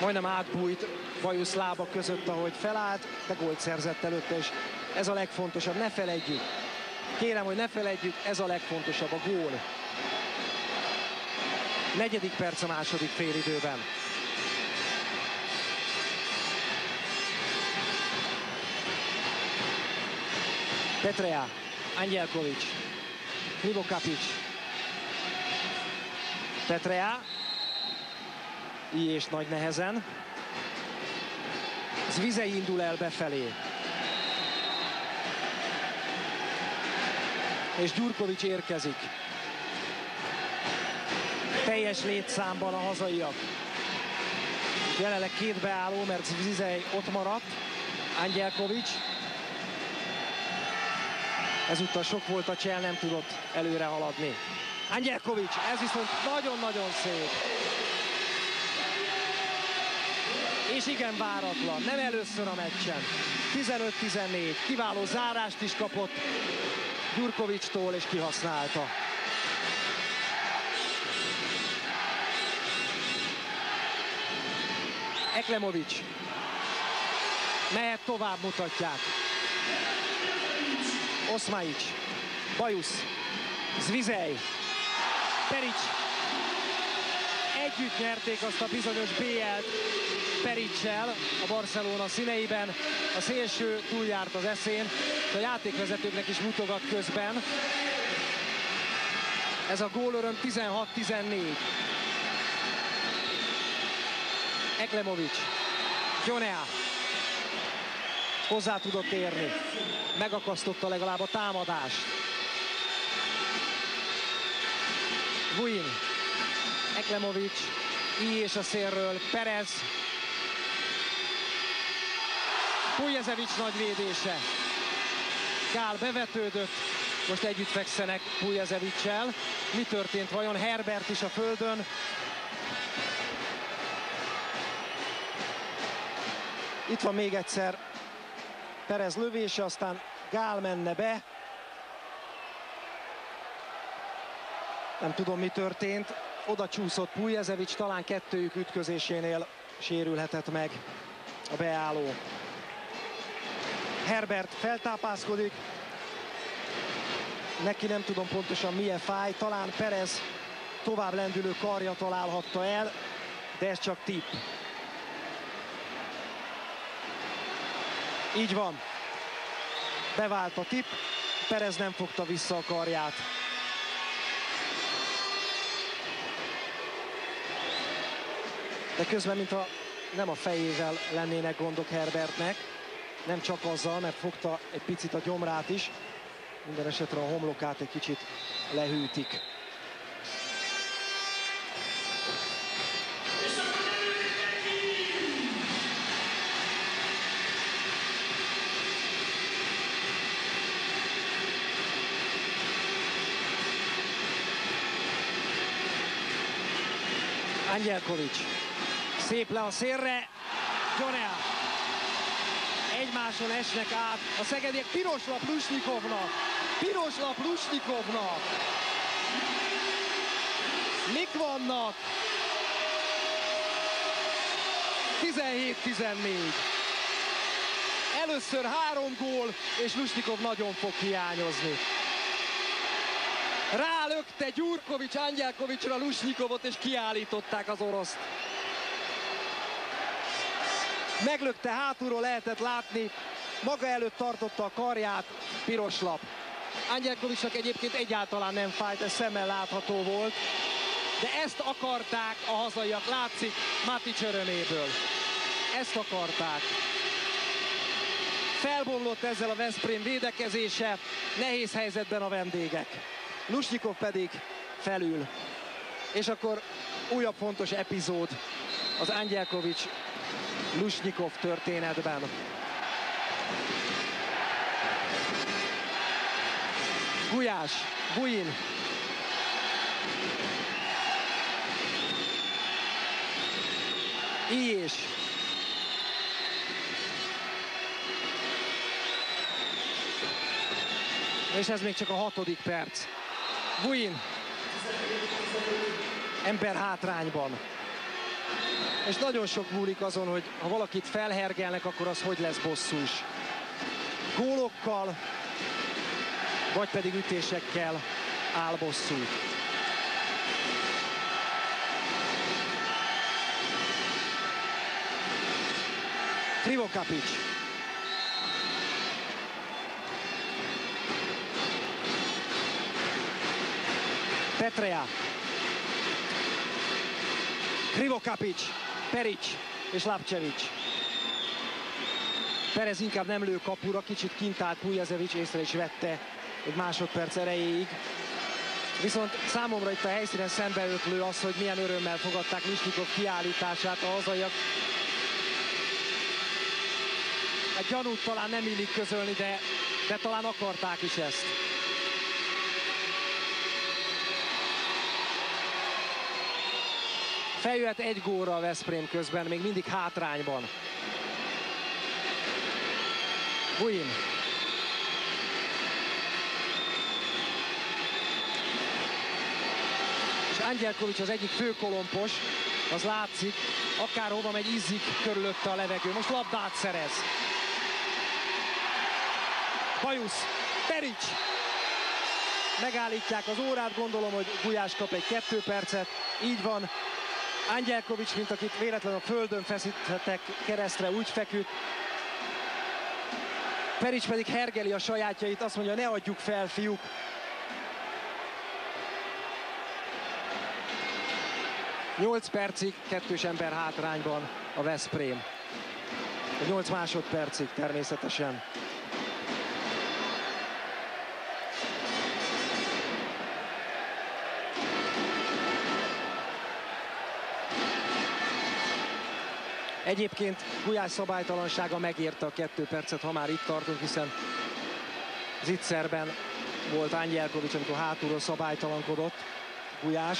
majdnem átbújt Bajusz lába között, ahogy felállt, de gólt szerzett előtte, és ez a legfontosabb, ne felejtjük. Kérem, hogy ne felejtjük, ez a legfontosabb, a gól. Negyedik perc a második félidőben. Petrea, Angelkovics, Krivokapics, Petrea. Így és nagy nehezen. Zvizei indul el befelé. És Gyurkovics érkezik. Teljes létszámban a hazaiak. Jelenleg két beálló, mert Zvizei ott maradt. Angyelkovics. Ezúttal sok volt a csel, nem tudott előre haladni. Angyelkovics, ez viszont nagyon-nagyon szép. És igen váratlan, nem először a meccsen. 15-14, kiváló zárást is kapott Gyurkovicstól és kihasználta. Eklemovics. Mehet tovább mutatják. Oszmaics. Bajusz. Zvizej. Perics. Együtt nyerték azt a bizonyos BL-t Pericsel a Barcelona színeiben. A szélső túljárt az eszén, a játékvezetőknek is mutogat közben. Ez a gólöröm 16-14. Eklemovics. Gionea. Hozzá tudott érni. Megakasztotta legalább a támadást. Buin, Eklemovics, I és a szélről Perez, Pujezevics nagy védése. Gál bevetődött, most együtt fekszenek Pujezevicsel. Mi történt vajon? Herbert is a földön. Itt van még egyszer Perez lövése, aztán Gál menne be. Nem tudom, mi történt. Oda csúszott Pujezevics, talán kettőjük ütközésénél sérülhetett meg a beálló. Herbert feltápászkodik. Neki nem tudom pontosan milyen fáj. Talán Perez tovább lendülő karja találhatta el, de ez csak tipp. Így van. Bevált a tipp. Perez nem fogta vissza a karját. De közben, mint a nem a fejével lennének gondok Herbertnek, nem csak azzal, mert fogta egy picit a gyomrát is, minden esetre a homlokát egy kicsit lehűtik. Angyelkovics. Szép le a szélre. Gyonea. Egymáson esnek át. A szegediek piros lap Lusnikovnak. Piros lap Lusnikovnak. Mik vannak? 17-14. Először három gól, és Lusnikov nagyon fog hiányozni. Rálökte Gyurkovics Angyelkovicsra Lusnyikovot, és kiállították az oroszt. Meglökte hátulról, lehetett látni, maga előtt tartotta a karját, piros lap. Angyelkovicsnak egyébként egyáltalán nem fájt, ez szemmel látható volt. De ezt akarták a hazaiak, látszik Matic öröméből. Ezt akarták. Felbomlott ezzel a Veszprém védekezése, nehéz helyzetben a vendégek. Lusnyikov pedig felül. És akkor újabb fontos epizód az Angyelkovics Lusnyikov történetben. Gulyás, Guyin. És és ez még csak a hatodik perc. Guin ember hátrányban. És nagyon sok múlik azon, hogy ha valakit felhergelnek, akkor az hogy lesz bosszús. Gólokkal, vagy pedig ütésekkel áll bosszút. Krivokapics. Petrea. Krivokapics, Peric és Lapcevic. Perez inkább nem lő kapura, kicsit kint állt Pujazevic, észre is vette egy másodperc erejéig. Viszont számomra itt a helyszínen szembeötlő az, hogy milyen örömmel fogadták Misnikov kiállítását a hazaiak. Egy gyanút talán nem illik közölni, de, de talán akarták is ezt. Feljöhet egy góra a Veszprém közben, még mindig hátrányban. Buin. És Angyelkovics az egyik főkolompos, az látszik, akárhova megy, izzik körülötte a levegő. Most labdát szerez. Bajusz, Perics. Megállítják az órát, gondolom, hogy Gulyás kap egy kettő percet. Így van, Angyelkovics, mint akit véletlenül a földön feszítettek keresztre, úgy feküdt. Perics pedig hergeli a sajátjait, azt mondja, ne adjuk fel, fiúk. Nyolc percig kettős ember hátrányban a Veszprém. 8 másodpercig természetesen. Egyébként Gulyás szabálytalansága megérte a kettő percet, ha már itt tartunk, hiszen Zitzerben volt Angyelkovics, amikor hátulról szabálytalankodott Gulyás.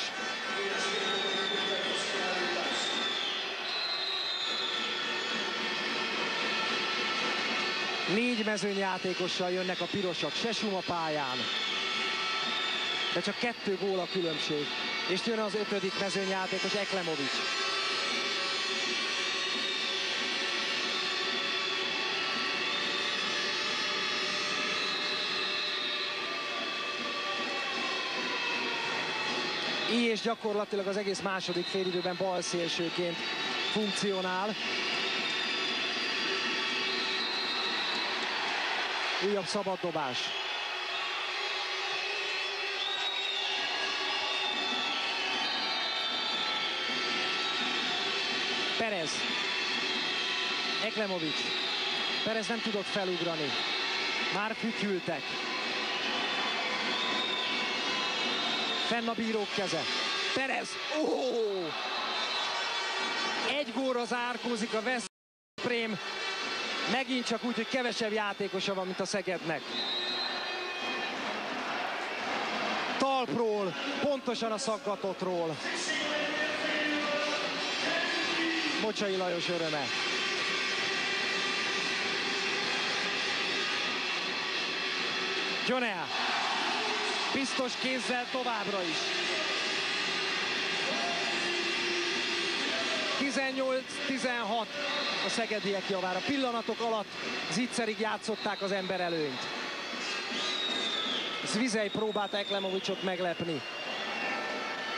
Négy mezőnyjátékossal jönnek a pirosak, Sesum a pályán. De csak kettő gól a különbség. És jön az ötödik mezőnyjátékos Eklemovics. És gyakorlatilag az egész második félidőben balszélsőként funkcionál. Újabb szabad dobás. Perez Eklemovics. Perez nem tudott felugrani. Már fütyültek. Fenn a bírók keze. Perez. Oh! Egy góra zárkózik a Veszprém. Megint csak úgy, hogy kevesebb játékosa van, mint a Szegednek. Talpról, pontosan a szakgatottról. Mocsai Lajos öröme. Gyonea. Biztos kézzel továbbra is. 18-16 a szegediek javára. Pillanatok alatt zicserig játszották az ember előnyt. Zvizej próbálta Eklemovicsot meglepni.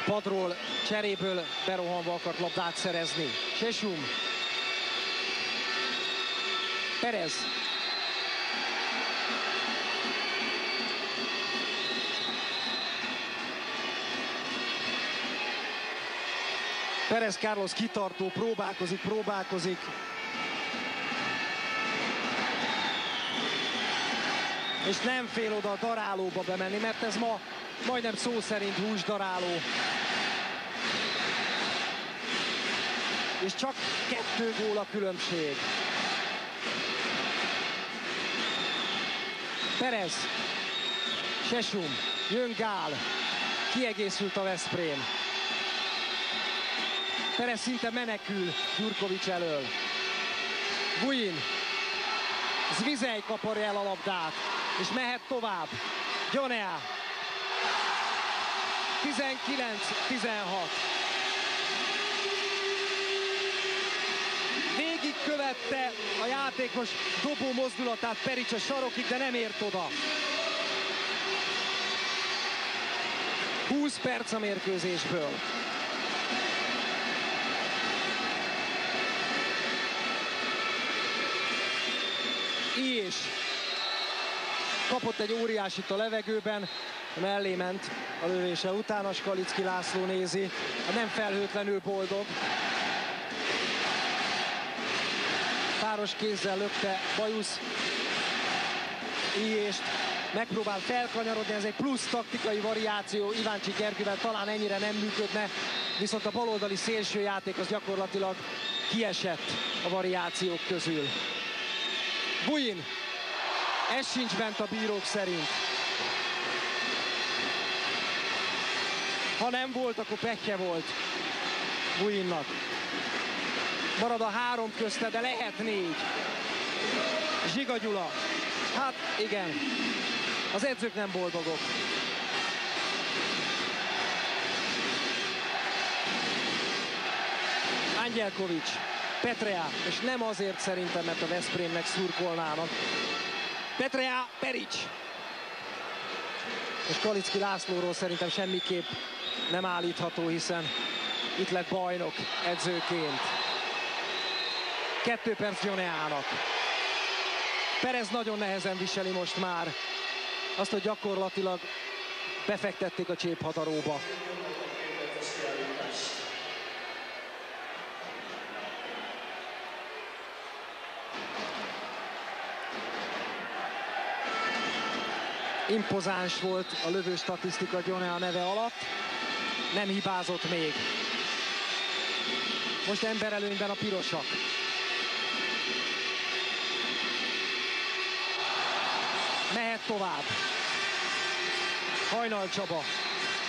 Padról cseréből berohanva akart labdát szerezni. Sesum. Perez. Perez Carlos kitartó, próbálkozik, próbálkozik. És nem fél oda a darálóba bemenni, mert ez ma majdnem szó szerint húsdaráló. És csak kettő gól a különbség. Perez, Sesum, jön Gál, kiegészült a Veszprém. Perez szinte menekül Gyurkovics elől. Buin. Zvizej kaparja el a labdát, és mehet tovább. Gyonea. 19-16. Végig követte a játékos dobó mozdulatát Perics a sarokig, de nem ért oda. 20 perc a mérkőzésből. És kapott egy óriásit a levegőben, mellé ment a lövése után, a Skalicki László nézi, a nem felhőtlenül boldog. Páros kézzel lökte Bajusz és megpróbál felkanyarodni, ez egy plusz taktikai variáció Iváncsi Gergővel talán ennyire nem működne, viszont a baloldali szélső játék az gyakorlatilag kiesett a variációk közül. Buin. Ez sincs bent a bírók szerint. Ha nem volt, akkor pekje volt Buinnak. Marad a három közte, de lehet négy. Zsiga Gyula. Hát igen, az edzők nem boldogok. Angyelkovics. Petrea, és nem azért szerintem, mert a Veszprémnek szurkolnának. Petrea, Perics. És Kalicki Lászlóról szerintem semmiképp nem állítható, hiszen itt lett bajnok edzőként. Kettő perc Gyoneának. Perez nagyon nehezen viseli most már azt, hogy gyakorlatilag befektették a cséphadaróba. Impozáns volt a lövő statisztika Gyonea neve alatt. Nem hibázott még. Most emberelőnyben a pirosak. Mehet tovább. Hajnal Csaba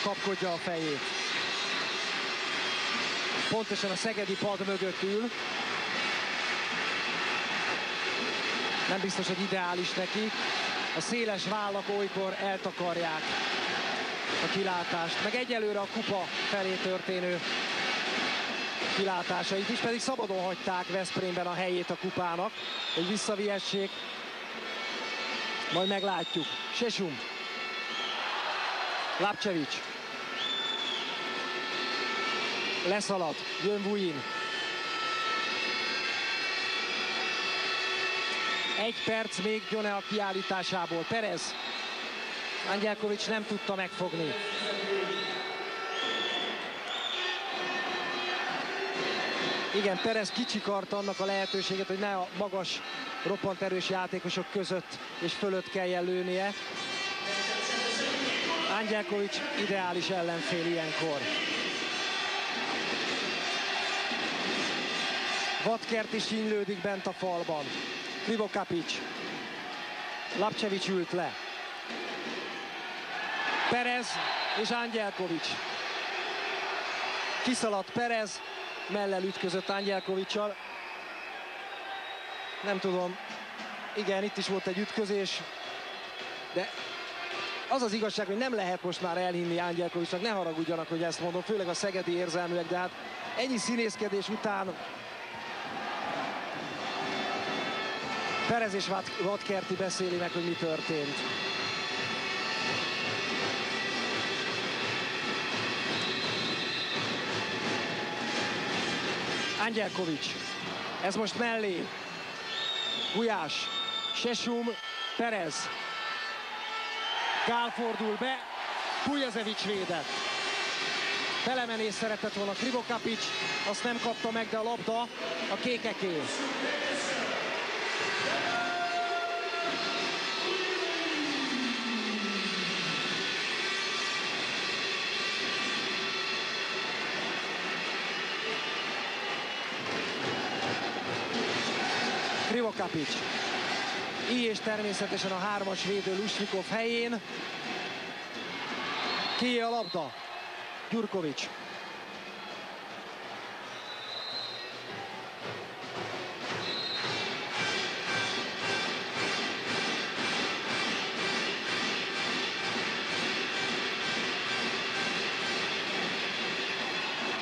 kapkodja a fejét. Pontosan a szegedi pad mögött ül. Nem biztos, hogy ideális neki a széles vállak olykor eltakarják a kilátást, meg egyelőre a kupa felé történő kilátásait is, pedig szabadon hagyták Veszprémben a helyét a kupának, hogy visszavihessék. Majd meglátjuk. Sesum. Lapcevic. Leszalad. Jön Vuin. Egy perc még Gyone a kiállításából. Perez. Angyelkovics nem tudta megfogni. Igen, Perez kicsikart annak a lehetőséget, hogy ne a magas, roppant erős játékosok között és fölött kelljen lőnie. Angyelkovics ideális ellenfél ilyenkor. Vatkert is hínlődik bent a falban. Krivokapics. Lapcevics ült le. Perez és Angyelkovics. Kiszaladt Perez, mellel ütközött Angyelkovicsal. Nem tudom, igen, itt is volt egy ütközés, de az az igazság, hogy nem lehet most már elhinni Angyelkovicsnak, ne haragudjanak, hogy ezt mondom, főleg a szegedi érzelműek, de hát ennyi színészkedés után Perez és Vadkerti beszéli meg, hogy mi történt. Angyelkovics. Ez most mellé. Gulyás. Sesum. Perez. Gál fordul be. Kujazevics védett. Belemenés szeretett volna Krivokapics, azt nem kapta meg, de a labda a kékeké. Krivokapics. Így és természetesen a hármas védő Lusnikov helyén. Ki a labda? Gyurkovics.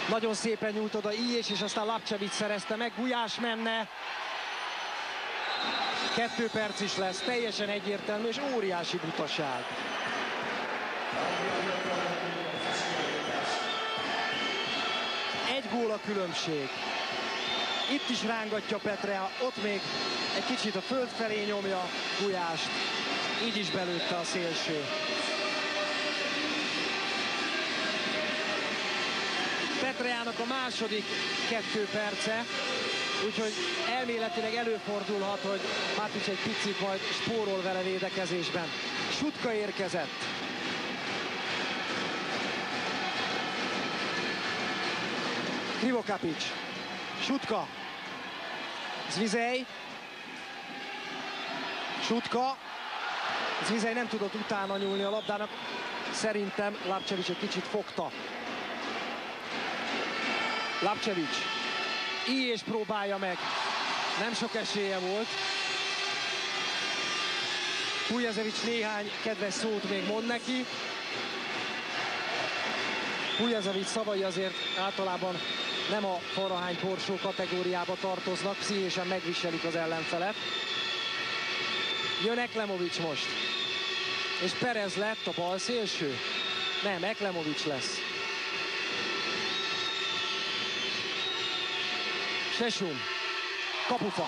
Nagyon szépen nyújt oda Ilyes, és aztán Lapcevic szerezte meg. Gulyás menne. Kettő perc is lesz, teljesen egyértelmű és óriási butaság. Egy gól a különbség. Itt is rángatja Petrea, ott még egy kicsit a föld felé nyomja Gulyást. Így is belőtte a szélső. Petreának a második kettő perce, úgyhogy elméletileg előfordulhat, hogy Mátic egy picit majd spórol vele védekezésben. Sutka érkezett. Krivokapics. Sutka. Zvizej. Sutka. Zvizej nem tudott utána nyúlni a labdának. Szerintem Lapcevics egy kicsit fogta. Lapcevics. Így és próbálja meg. Nem sok esélye volt. Pujazevics néhány kedves szót még mond neki. Pujazevics szavai azért általában nem a farahány porsó kategóriába tartoznak, pszichésen megviselik az ellenfelet. Jön Eklemovics most. És Perez lett a bal szélső? Nem, Eklemovics lesz. Sesum. Kapufa.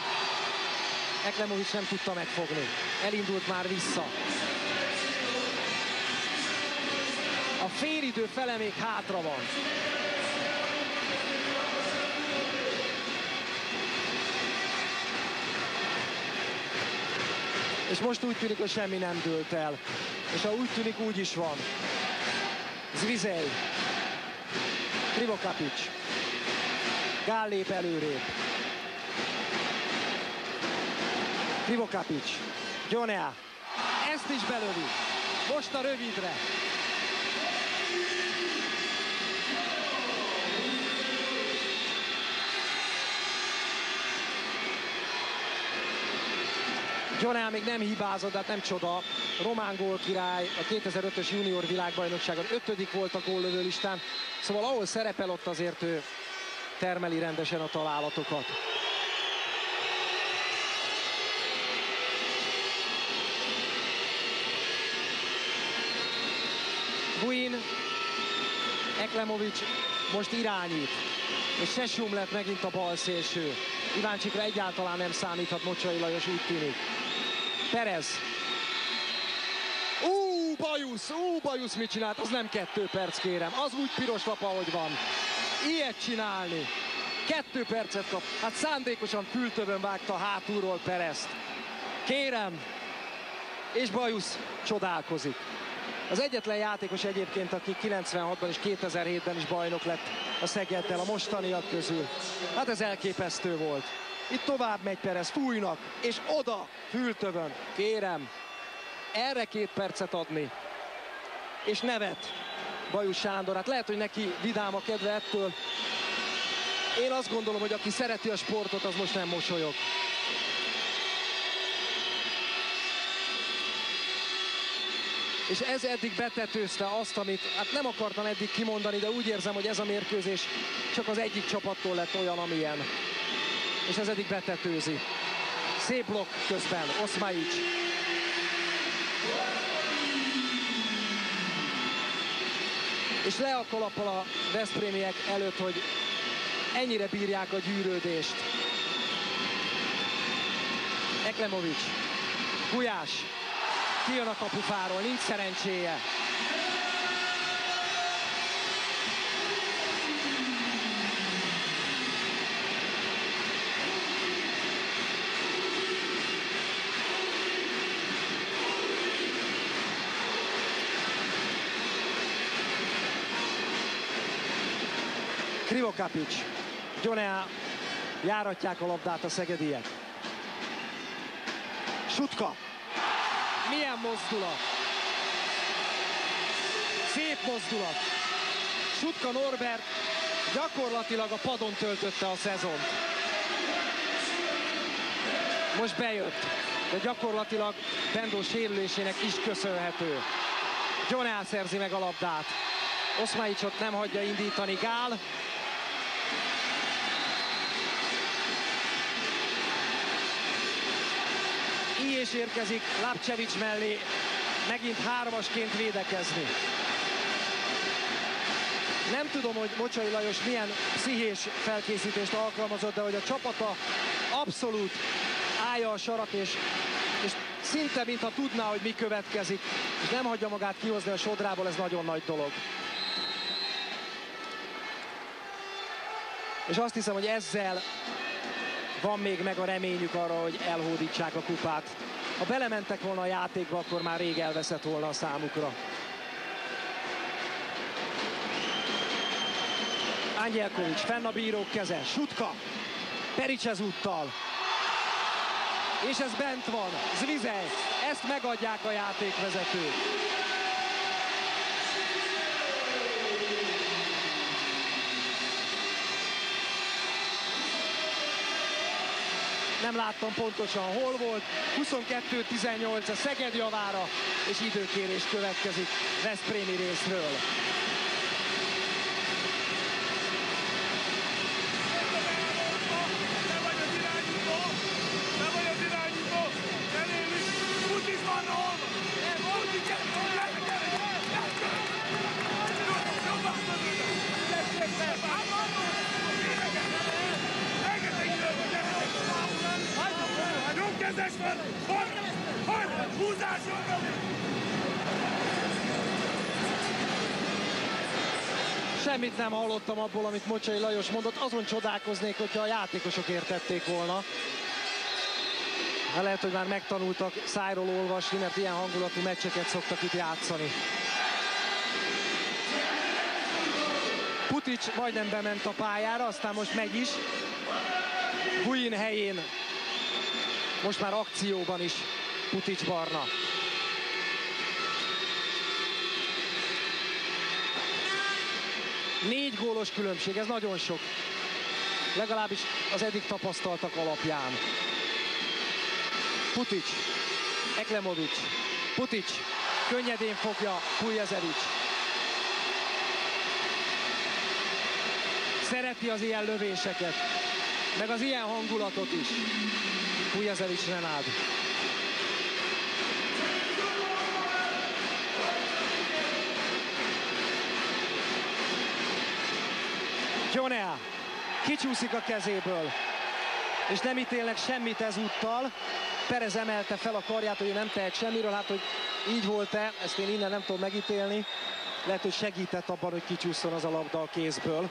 Eklemovics nem tudta megfogni. Elindult már vissza. A félidő fele még hátra van. És most úgy tűnik, hogy semmi nem dőlt el. És ha úgy tűnik, úgy is van. Zvizel. Krivokapics. Gál lép előrébb. Krivokapics. Gyonea. Ezt is belövi. Most a rövidre. Gyonel még nem hibázott, de hát nem csoda. Román gólkirály a 2005-ös junior világbajnokságon ötödik volt a góllövő listán. Szóval ahol szerepel, ott azért ő termeli rendesen a találatokat. Buin, Eklemovics most irányít, és Sesum lett megint a bal szélső. Iváncsikra egyáltalán nem számíthat Mocsai Lajos, úgy tűnik. Perez. Ú, Bajusz, ú, Bajusz mit csinált? Az nem kettő perc, kérem. Az úgy piros lap, ahogy van. Ilyet csinálni. Kettő percet kap. Hát szándékosan fültövön vágta hátulról Perezt. Kérem, és Bajusz csodálkozik. Az egyetlen játékos egyébként, aki 96-ban és 2007-ben is bajnok lett a Szegeddel a mostaniak közül. Hát ez elképesztő volt. Itt tovább megy Perez, fújnak, és oda, fültövön, kérem, erre két percet adni. És nevet Bajus Sándor. Hát lehet, hogy neki vidám a kedve ettől. Én azt gondolom, hogy aki szereti a sportot, az most nem mosolyog. és ez eddig betetőzte azt, amit hát nem akartam eddig kimondani, de úgy érzem, hogy ez a mérkőzés csak az egyik csapattól lett olyan, amilyen. És ez eddig betetőzi. Szép blokk közben, Oszmaics. És le a kalappal a Veszprémiek előtt, hogy ennyire bírják a gyűrődést. Eklemovics, Gulyás, kijön a kapufáról, nincs szerencséje. Krivokapics, Gyonea járatják a labdát a szegediek. Sutka, milyen mozdulat! Szép mozdulat! Sutka Norbert gyakorlatilag a padon töltötte a szezont. Most bejött, de gyakorlatilag Bendó sérülésének is köszönhető. John elszerzi meg a labdát. Oszmaicsot nem hagyja indítani Gál. És érkezik Lapcevic mellé, megint hármasként védekezni. Nem tudom, hogy Mocsai Lajos milyen pszichés felkészítést alkalmazott, de hogy a csapata abszolút állja a sarat, és, és szinte mintha tudná, hogy mi következik, és nem hagyja magát kihozni a sodrából, ez nagyon nagy dolog. És azt hiszem, hogy ezzel van még meg a reményük arra, hogy elhódítsák a kupát. Ha belementek volna a játékba, akkor már rég elveszett volna a számukra. Angyelkovics, fenn a bírók keze, Sutka, Perics ezúttal. És ez bent van, Zvizej, ezt megadják a játékvezetők. Nem láttam pontosan hol volt. 22-18 a Szeged javára, és időkérés következik Veszprémi részről. kezes van! Hogy? Hogy? Húzáson Semmit nem hallottam abból, amit Mocsai Lajos mondott. Azon csodálkoznék, hogyha a játékosok értették volna. De lehet, hogy már megtanultak szájról olvasni, mert ilyen hangulatú meccseket szoktak itt játszani. Putic majdnem bement a pályára, aztán most megy is. Buin helyén most már akcióban is Putic Barna. Négy gólos különbség, ez nagyon sok. Legalábbis az eddig tapasztaltak alapján. Putic, Eklemovic, Putic, könnyedén fogja Pujezevic. Szereti az ilyen lövéseket, meg az ilyen hangulatot is. Pujazevic Renád. Gionea kicsúszik a kezéből, és nem ítélnek semmit ezúttal. Perez emelte fel a karját, hogy ő nem tehet semmiről, hát hogy így volt-e, ezt én innen nem tudom megítélni. Lehet, hogy segített abban, hogy kicsúszson az a labda a kézből.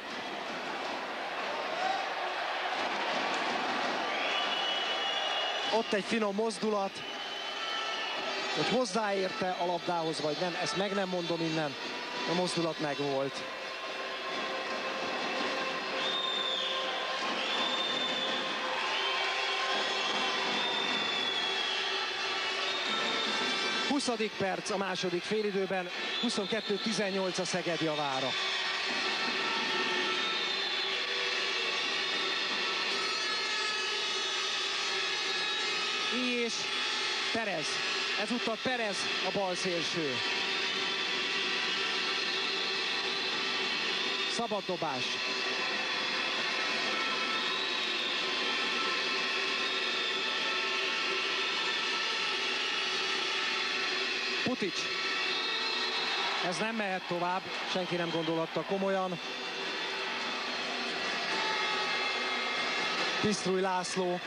Ott egy finom mozdulat, hogy hozzáérte a labdához, vagy nem, ezt meg nem mondom innen, a mozdulat meg volt. 20. perc a második félidőben, 22-18 a Szeged javára. És Perez, ezúttal Perez a bal szélső. Szabad dobás. Putic. Ez nem mehet tovább, senki nem gondolhatta komolyan. Pisztrúj László,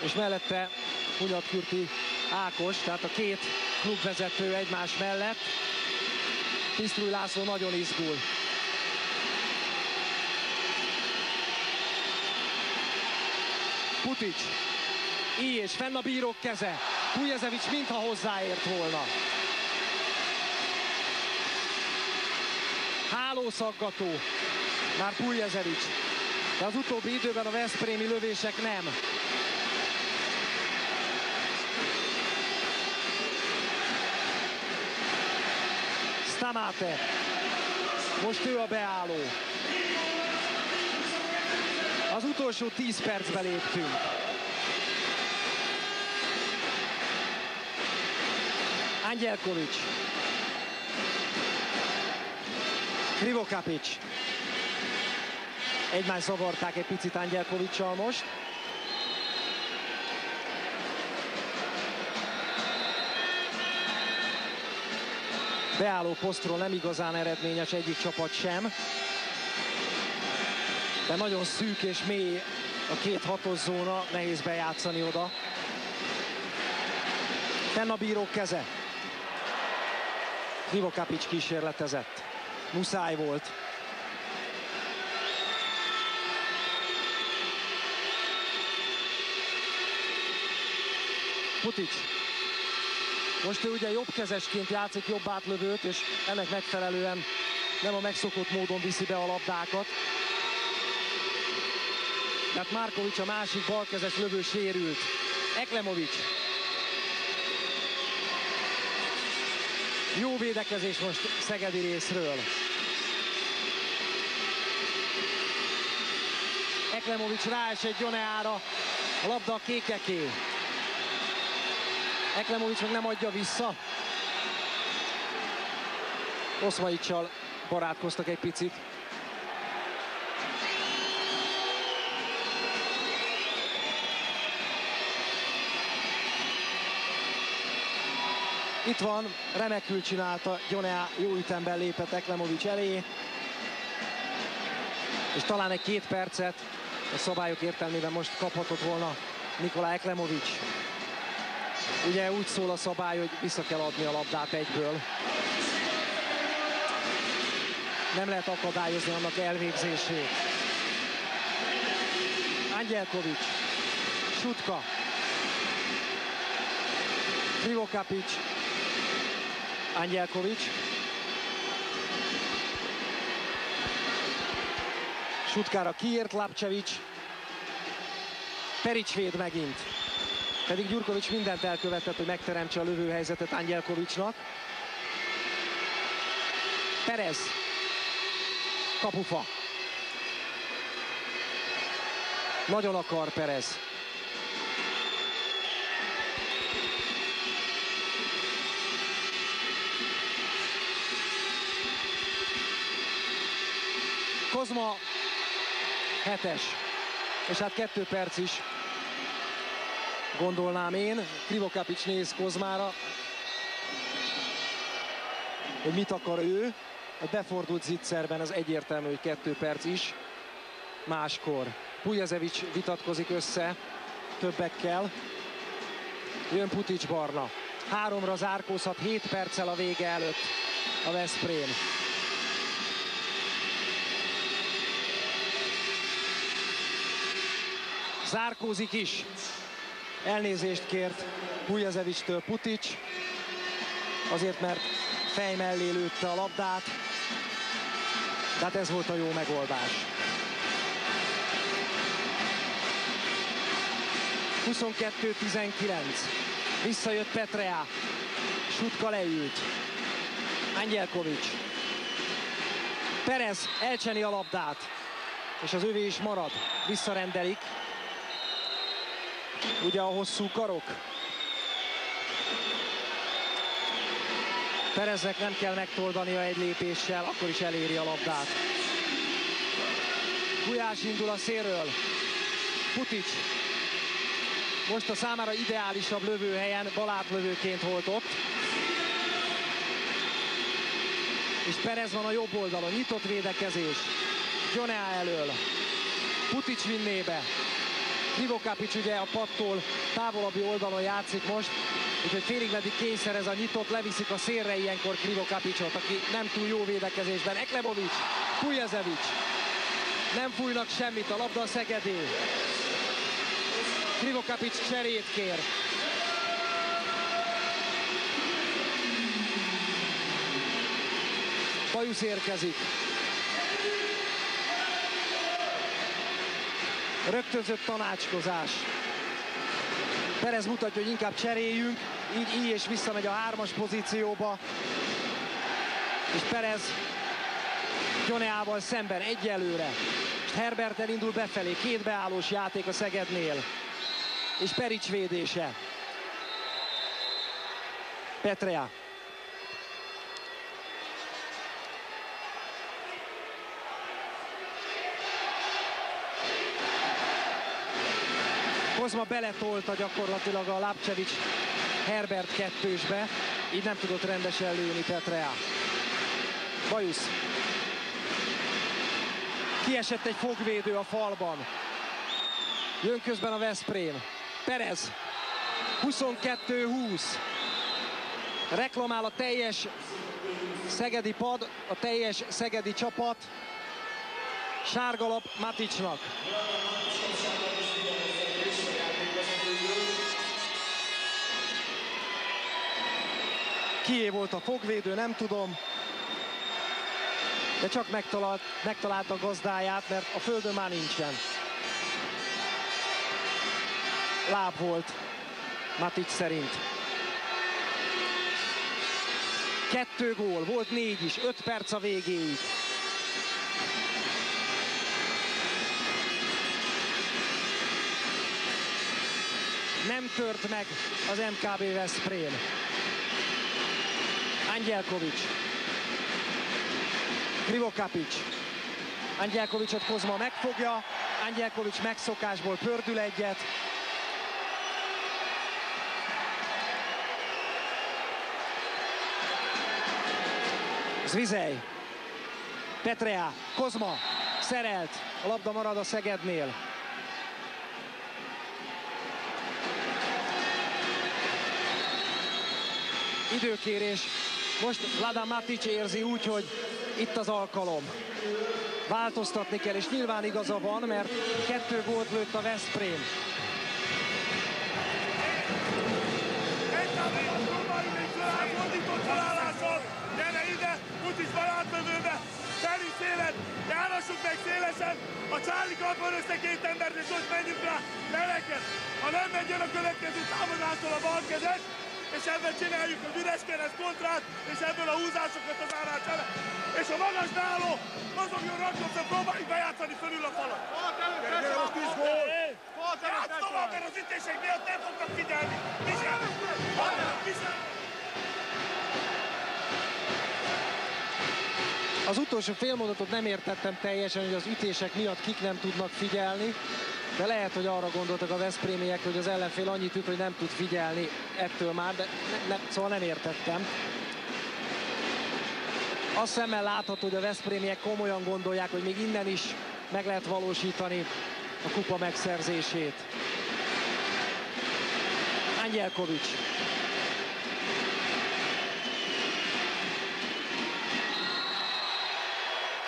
és mellette Hunyatkürti Ákos, tehát a két klubvezető egymás mellett. Pisztrúj László nagyon izgul. Putic. Így és fenn a bírók keze. Kujezevics mintha hozzáért volna. Hálószaggató. Már Pujezevics. De az utóbbi időben a Veszprémi lövések nem. Stamate. Most ő a beálló. Az utolsó 10 percbe léptünk. Angelkovics. Krivokapics. Egymás zavarták egy picit Angelkovicsal most. Beálló posztról nem igazán eredményes egyik csapat sem. De nagyon szűk és mély a két hatos zóna, nehéz bejátszani oda. Fenn a bírók keze. Krivokapics kísérletezett. Muszáj volt. Putic. Most ő ugye jobbkezesként játszik jobb átlövőt, és ennek megfelelően nem a megszokott módon viszi be a labdákat. Tehát Márkovics a másik balkezes lövő sérült. Eklemovics. Jó védekezés most Szegedi részről. Eklemovics ráesett Gyoneára, a labda a kékeké. Eklemovics meg nem adja vissza. Oszmaicsal barátkoztak egy picit. Itt van, remekül csinálta, Gyonea jó ütemben lépett Eklemovics elé. És talán egy két percet a szabályok értelmében most kaphatott volna Nikola Eklemovics. Ugye úgy szól a szabály, hogy vissza kell adni a labdát egyből. Nem lehet akadályozni annak elvégzését. Angelkovics, Sutka, Krivokapics, Angelkovics. Sutkára kiért Lapcevics. Perics véd megint. Pedig Gyurkovics mindent elkövetett, hogy megteremtse a lövőhelyzetet Angelkovicsnak. Perez. Kapufa. Nagyon akar Perez. Kozma hetes. És hát kettő perc is gondolnám én. Krivokapics néz Kozmára, hogy mit akar ő. A befordult zicserben az egyértelmű, hogy kettő perc is. Máskor Pujazevics vitatkozik össze többekkel. Jön Putics Barna. Háromra zárkózhat 7 perccel a vége előtt a Veszprém. Zárkózik is. Elnézést kért Hujezevicstől Putics, azért mert fej mellé lőtte a labdát, de hát ez volt a jó megoldás. 22-19. Visszajött Petrea. Sutka leült. Angyelkovics. Perez elcseni a labdát. És az övé is marad. Visszarendelik. Ugye a hosszú karok. Pereznek nem kell megtoldania egy lépéssel, akkor is eléri a labdát. Gulyás indul a szélről. Putic most a számára ideálisabb lövőhelyen balátlövőként volt ott. És Perez van a jobb oldalon, nyitott védekezés. Gionea elől. Putic vinnébe. Krivokapic ugye a pattól távolabbi oldalon játszik most, úgyhogy félig meddig kényszerez a nyitott, leviszik a szélre ilyenkor Krivokapicot, aki nem túl jó védekezésben. Eklebovic, Pujezevic, nem fújnak semmit, a labda a Szegedé. Krivokapic cserét kér. Bajusz érkezik. Rögtönzött tanácskozás. Perez mutatja, hogy inkább cseréljünk, így, így és visszamegy a hármas pozícióba. És Perez Gyoneával szemben egyelőre. És Herbert elindul befelé, két beállós játék a Szegednél. És Perics védése. Petrea. Kozma beletolta gyakorlatilag a Lapcevic Herbert kettősbe, így nem tudott rendesen lőni Petrea. Bajusz. Kiesett egy fogvédő a falban. Jön közben a Veszprém. Perez. 22-20. Reklamál a teljes szegedi pad, a teljes szegedi csapat. Sárgalap Maticsnak. Kié volt a fogvédő, nem tudom. De csak megtalált, megtalálta a gazdáját, mert a földön már nincsen. Láb volt Matic szerint. Kettő gól, volt négy is, öt perc a végéig. Nem tört meg az MKB Veszprém. Angyelkovics. Krivokapics. Angyelkovicsot Kozma megfogja. Angyelkovics megszokásból pördül egyet. Zvizej. Petrea. Kozma. Szerelt. A labda marad a Szegednél. Időkérés most Lada Matic érzi úgy, hogy itt az alkalom. Változtatni kell, és nyilván igaza van, mert kettő gólt lőtt a Veszprém. Gyere ide, Putis barátlövőbe, Feri szélet, járassuk meg szélesen, a Csárlik van össze két embert, és most menjünk rá, meleket. Ha nem megy, a következő támadástól a balkezes, és ebben csináljuk az üres kereszt kontrát, és ebből a húzásokat az árát ele. És a magas náló, mozogjon rakjobban, próbáljuk bejátszani fölül a falat. Gyere, most 10 gól! Játsz tovább, mert az ütések miatt nem fognak figyelni. Az utolsó félmondatot nem értettem teljesen, hogy az ütések miatt kik nem tudnak figyelni, de lehet, hogy arra gondoltak a Veszprémiek, hogy az ellenfél annyit üt, hogy nem tud figyelni ettől már, de ne, ne, szóval nem értettem. Azt szemmel látható, hogy a Veszprémiek komolyan gondolják, hogy még innen is meg lehet valósítani a kupa megszerzését. Angyelkovics.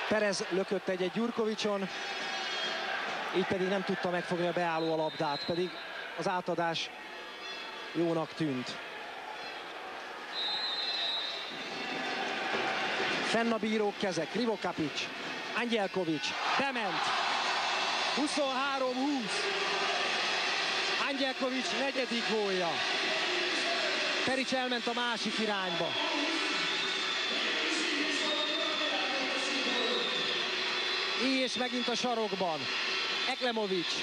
Perez lökött egy-egy Gyurkovicson, így pedig nem tudta megfogni a beálló a labdát, pedig az átadás jónak tűnt. Fenn a bírók keze, Krivokapics, Angyelkovics, bement. 23-20. Angyelkovics negyedik gólja. Perics elment a másik irányba. És megint a sarokban. Eklemovics.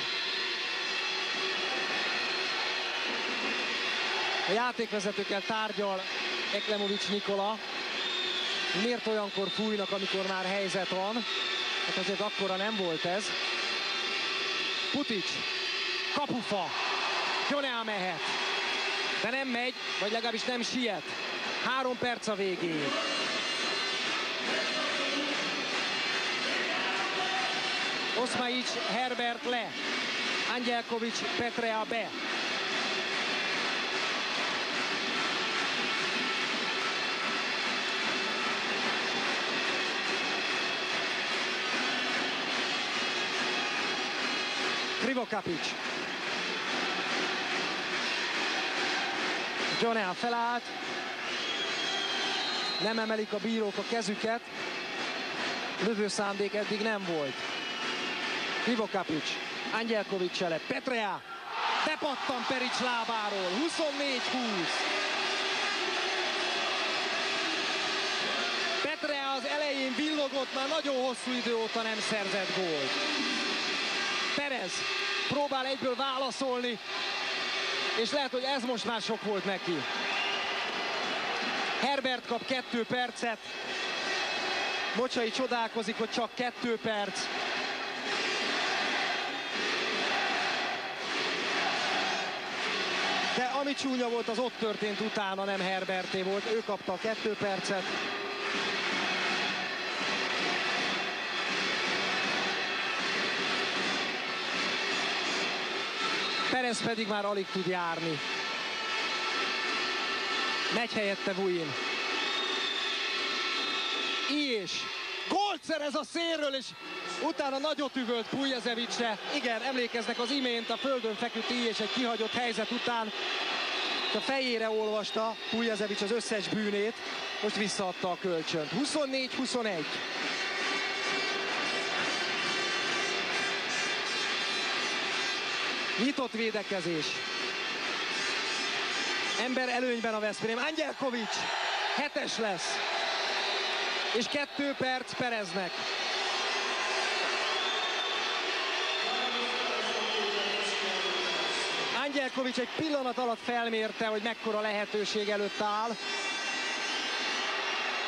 A játékvezetőkkel tárgyal Eklemovics Nikola. Miért olyankor fújnak, amikor már helyzet van? Hát azért akkora nem volt ez. Putic, kapufa, Gyonea mehet, de nem megy, vagy legalábbis nem siet. Három perc a végéig. Osmaic, Herbert le, Angyelkovics, Petrea be. Krivokapics. Jonea felállt. Nem emelik a bírók a kezüket. Lövő szándék eddig nem volt. Krivokapics. Angyelkovics ele. Petrea. Bepattan Perics lábáról. 24-20. Petrea az elején villogott, már nagyon hosszú idő óta nem szerzett gólt. Perez próbál egyből válaszolni, és lehet, hogy ez most már sok volt neki. Herbert kap kettő percet. Mocsai csodálkozik, hogy csak kettő perc. Ami csúnya volt, az ott történt utána, nem Herberté volt. Ő kapta a kettő percet. Perez pedig már alig tud járni. Megy helyette Vuin. És gólt szerez a szélről, és utána nagyot üvölt Pujazevicsre. Igen, emlékeznek az imént a földön feküdt és egy kihagyott helyzet után. A fejére olvasta Pujazevics az összes bűnét, most visszaadta a kölcsönt. 24-21. Nyitott védekezés. Ember előnyben a Veszprém. Angyelkovics hetes lesz. És kettő perc Pereznek. Angyelkovics egy pillanat alatt felmérte, hogy mekkora lehetőség előtt áll.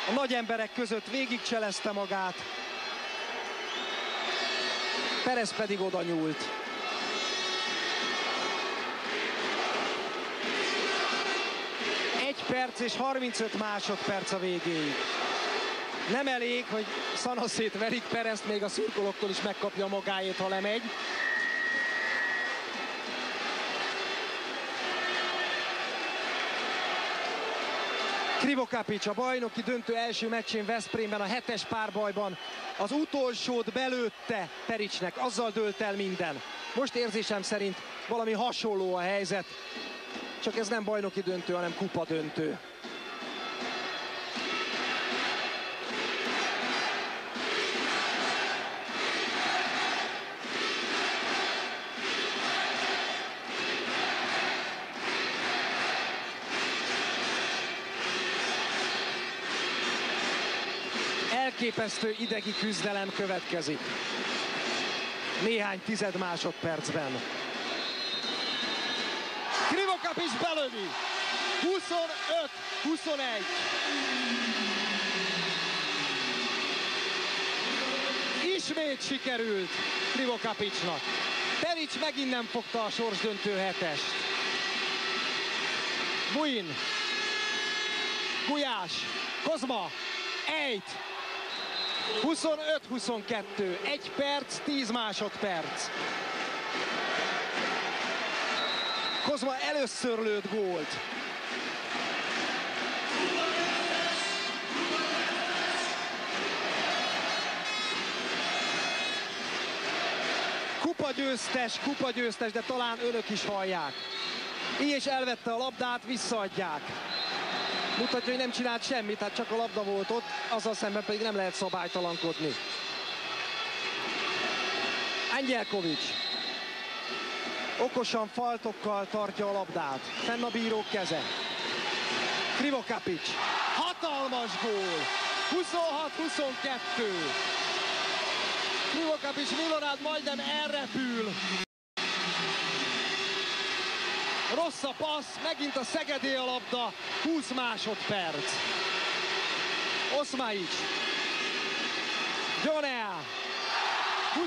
A nagy emberek között végigcselezte magát. Perez pedig oda nyúlt. Egy perc és 35 másodperc a végéig. Nem elég, hogy szanaszét verik Perezt, még a szurkolóktól is megkapja magáét, ha lemegy. Krivokapics a bajnoki döntő első meccsén Veszprémben a hetes párbajban az utolsót belőtte Pericsnek, azzal dőlt el minden. Most érzésem szerint valami hasonló a helyzet, csak ez nem bajnoki döntő, hanem kupa döntő. Elképesztő idegi küzdelem következik. Néhány tized másodpercben. Krivokap is belövi. 25-21. Ismét sikerült Krivokapicsnak. Perics megint nem fogta a sorsdöntő hetest. Buin. Gulyás. Kozma. Ejt. 25-22, 1 perc, 10 másodperc. Kozma először lőtt gólt. Kupa győztes, kupa győztes, de talán önök is hallják. Így és elvette a labdát, visszaadják. Mutatja, hogy nem csinált semmit, hát csak a labda volt ott, azzal szemben pedig nem lehet szabálytalankodni. Angyelkovics okosan faltokkal tartja a labdát. Fenn a bírók keze. Krivokapics. Hatalmas gól. 26-22. Krivokapics Milorad majdnem elrepül. Rossz a passz, megint a Szegedé a labda, 20 másodperc. Oszmaics. Gyonea. 27-22.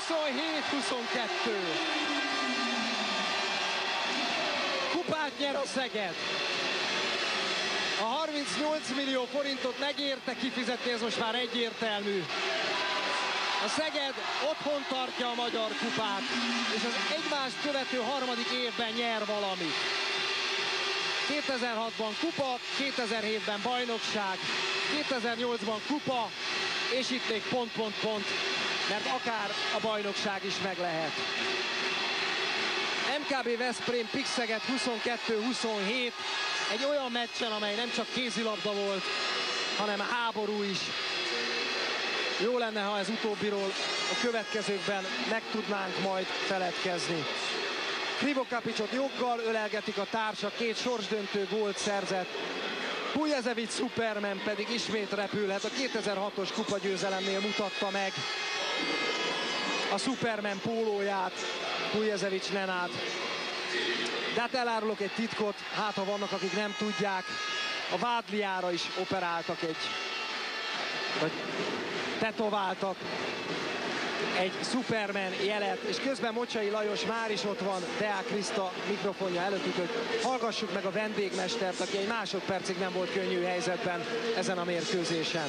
Kupát nyer a Szeged. A 38 millió forintot megérte kifizetni, ez most már egyértelmű. A Szeged otthon tartja a magyar kupát, és az egymást követő harmadik évben nyer valamit. 2006-ban kupa, 2007-ben bajnokság, 2008-ban kupa, és itt még pont, pont, pont, mert akár a bajnokság is meg lehet. MKB Veszprém Pixeget 22-27, egy olyan meccsen, amely nem csak kézilabda volt, hanem háború is. Jó lenne, ha ez utóbbiról a következőkben meg tudnánk majd feledkezni. Krivokapicsot joggal ölelgetik a társak, két sorsdöntő gólt szerzett. Pujezevic Superman pedig ismét repülhet. A 2006-os kupagyőzelemnél mutatta meg a Superman pólóját Pujezevic Nenát. De hát elárulok egy titkot, hát ha vannak, akik nem tudják, a Vádliára is operáltak egy, vagy tetováltak egy Superman jelet, és közben Mocsai Lajos már is ott van Deák Kriszta mikrofonja előtt, úgyhogy hallgassuk meg a vendégmestert, aki egy másodpercig nem volt könnyű helyzetben ezen a mérkőzésen.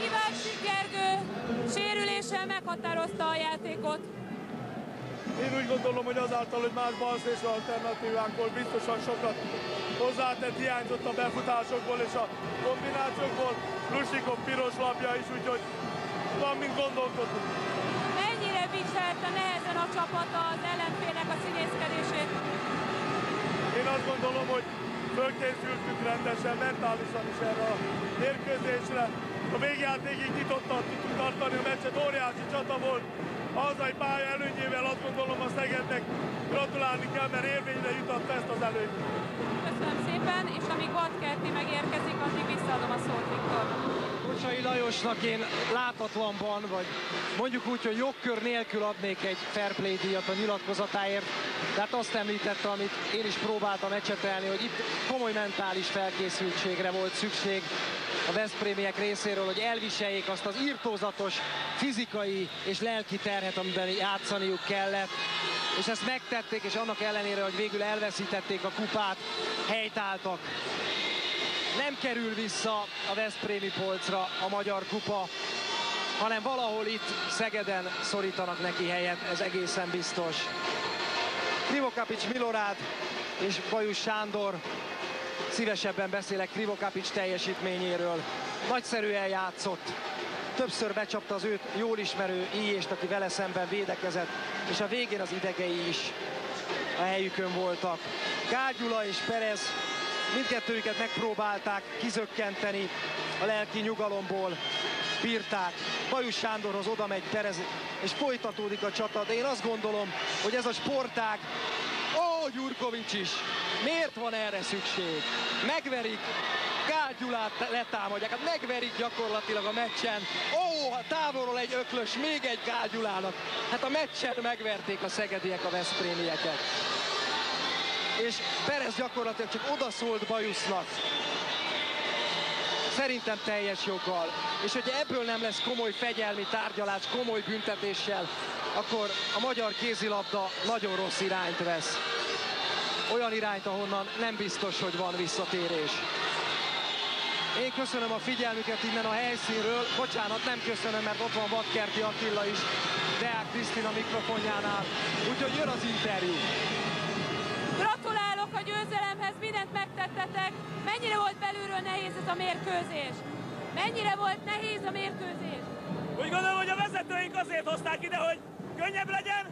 Kivágsik Gergő sérüléssel meghatározta a játékot. Én úgy gondolom, hogy azáltal, hogy más balszés alternatívánk volt, biztosan sokat hozzátett, hiányzott a befutásokból és a kombinációkból. Lusikov piros lapja is, úgyhogy van, mint gondolkodni. Mennyire viselte nehezen a csapata az ellenfélnek a színészkedését? Én azt gondolom, hogy fölkészültünk rendesen, mentálisan is erre a mérkőzésre. A végjátékig nyitottan tudtuk tartani a meccset, óriási csata volt. A hazai pálya előnyével azt gondolom a Szegednek gratulálni kell, mert érvényre jutatta ezt az előnyt. Köszönöm szépen, és amíg Vatkerti megérkezik, addig visszaadom a szót Viktornak. Kocsai Lajosnak én látatlanban, vagy mondjuk úgy, hogy jogkör nélkül adnék egy fair play díjat a nyilatkozatáért, de hát azt említette, amit én is próbáltam ecsetelni, hogy itt komoly mentális felkészültségre volt szükség a Veszprémiek részéről, hogy elviseljék azt az írtózatos fizikai és lelki terhet, amiben játszaniuk kellett, és ezt megtették, és annak ellenére, hogy végül elveszítették a kupát, helytáltak. Nem kerül vissza a Veszprémi polcra a magyar kupa, hanem valahol itt Szegeden szorítanak neki helyet, ez egészen biztos. Krivokapics Milorad és Bajus Sándor szívesebben beszélek Krivokapics teljesítményéről. Nagyszerűen játszott, többször becsapta az őt jól ismerő Ijést, aki vele szemben védekezett, és a végén az idegei is a helyükön voltak. Gágyula és Perez mindkettőjüket megpróbálták kizökkenteni a lelki nyugalomból, bírták. Bajus Sándorhoz oda megy Perez, és folytatódik a csata, de én azt gondolom, hogy ez a sportág, ó, Gyurkovics is, miért van erre szükség? Megverik, Gál Gyulát letámadják, hát megverik gyakorlatilag a meccsen. Ó, ha távolról egy öklös, még egy Gál Gyulának. Hát a meccsen megverték a szegediek a veszprémieket. És Perez gyakorlatilag csak odaszólt Bajusznak. Szerintem teljes joggal. És hogyha ebből nem lesz komoly fegyelmi tárgyalás, komoly büntetéssel, akkor a magyar kézilabda nagyon rossz irányt vesz. Olyan irányt, ahonnan nem biztos, hogy van visszatérés. Én köszönöm a figyelmüket innen a helyszínről. Bocsánat, nem köszönöm, mert ott van Vadkerti Attila is, Deák Krisztina mikrofonjánál. Úgyhogy jön az interjú. Gratulálok a győzelemhez, mindent megtettetek. Mennyire volt belülről nehéz ez a mérkőzés? Mennyire volt nehéz a mérkőzés? Úgy gondolom, hogy a vezetőink azért hozták ide, hogy könnyebb legyen,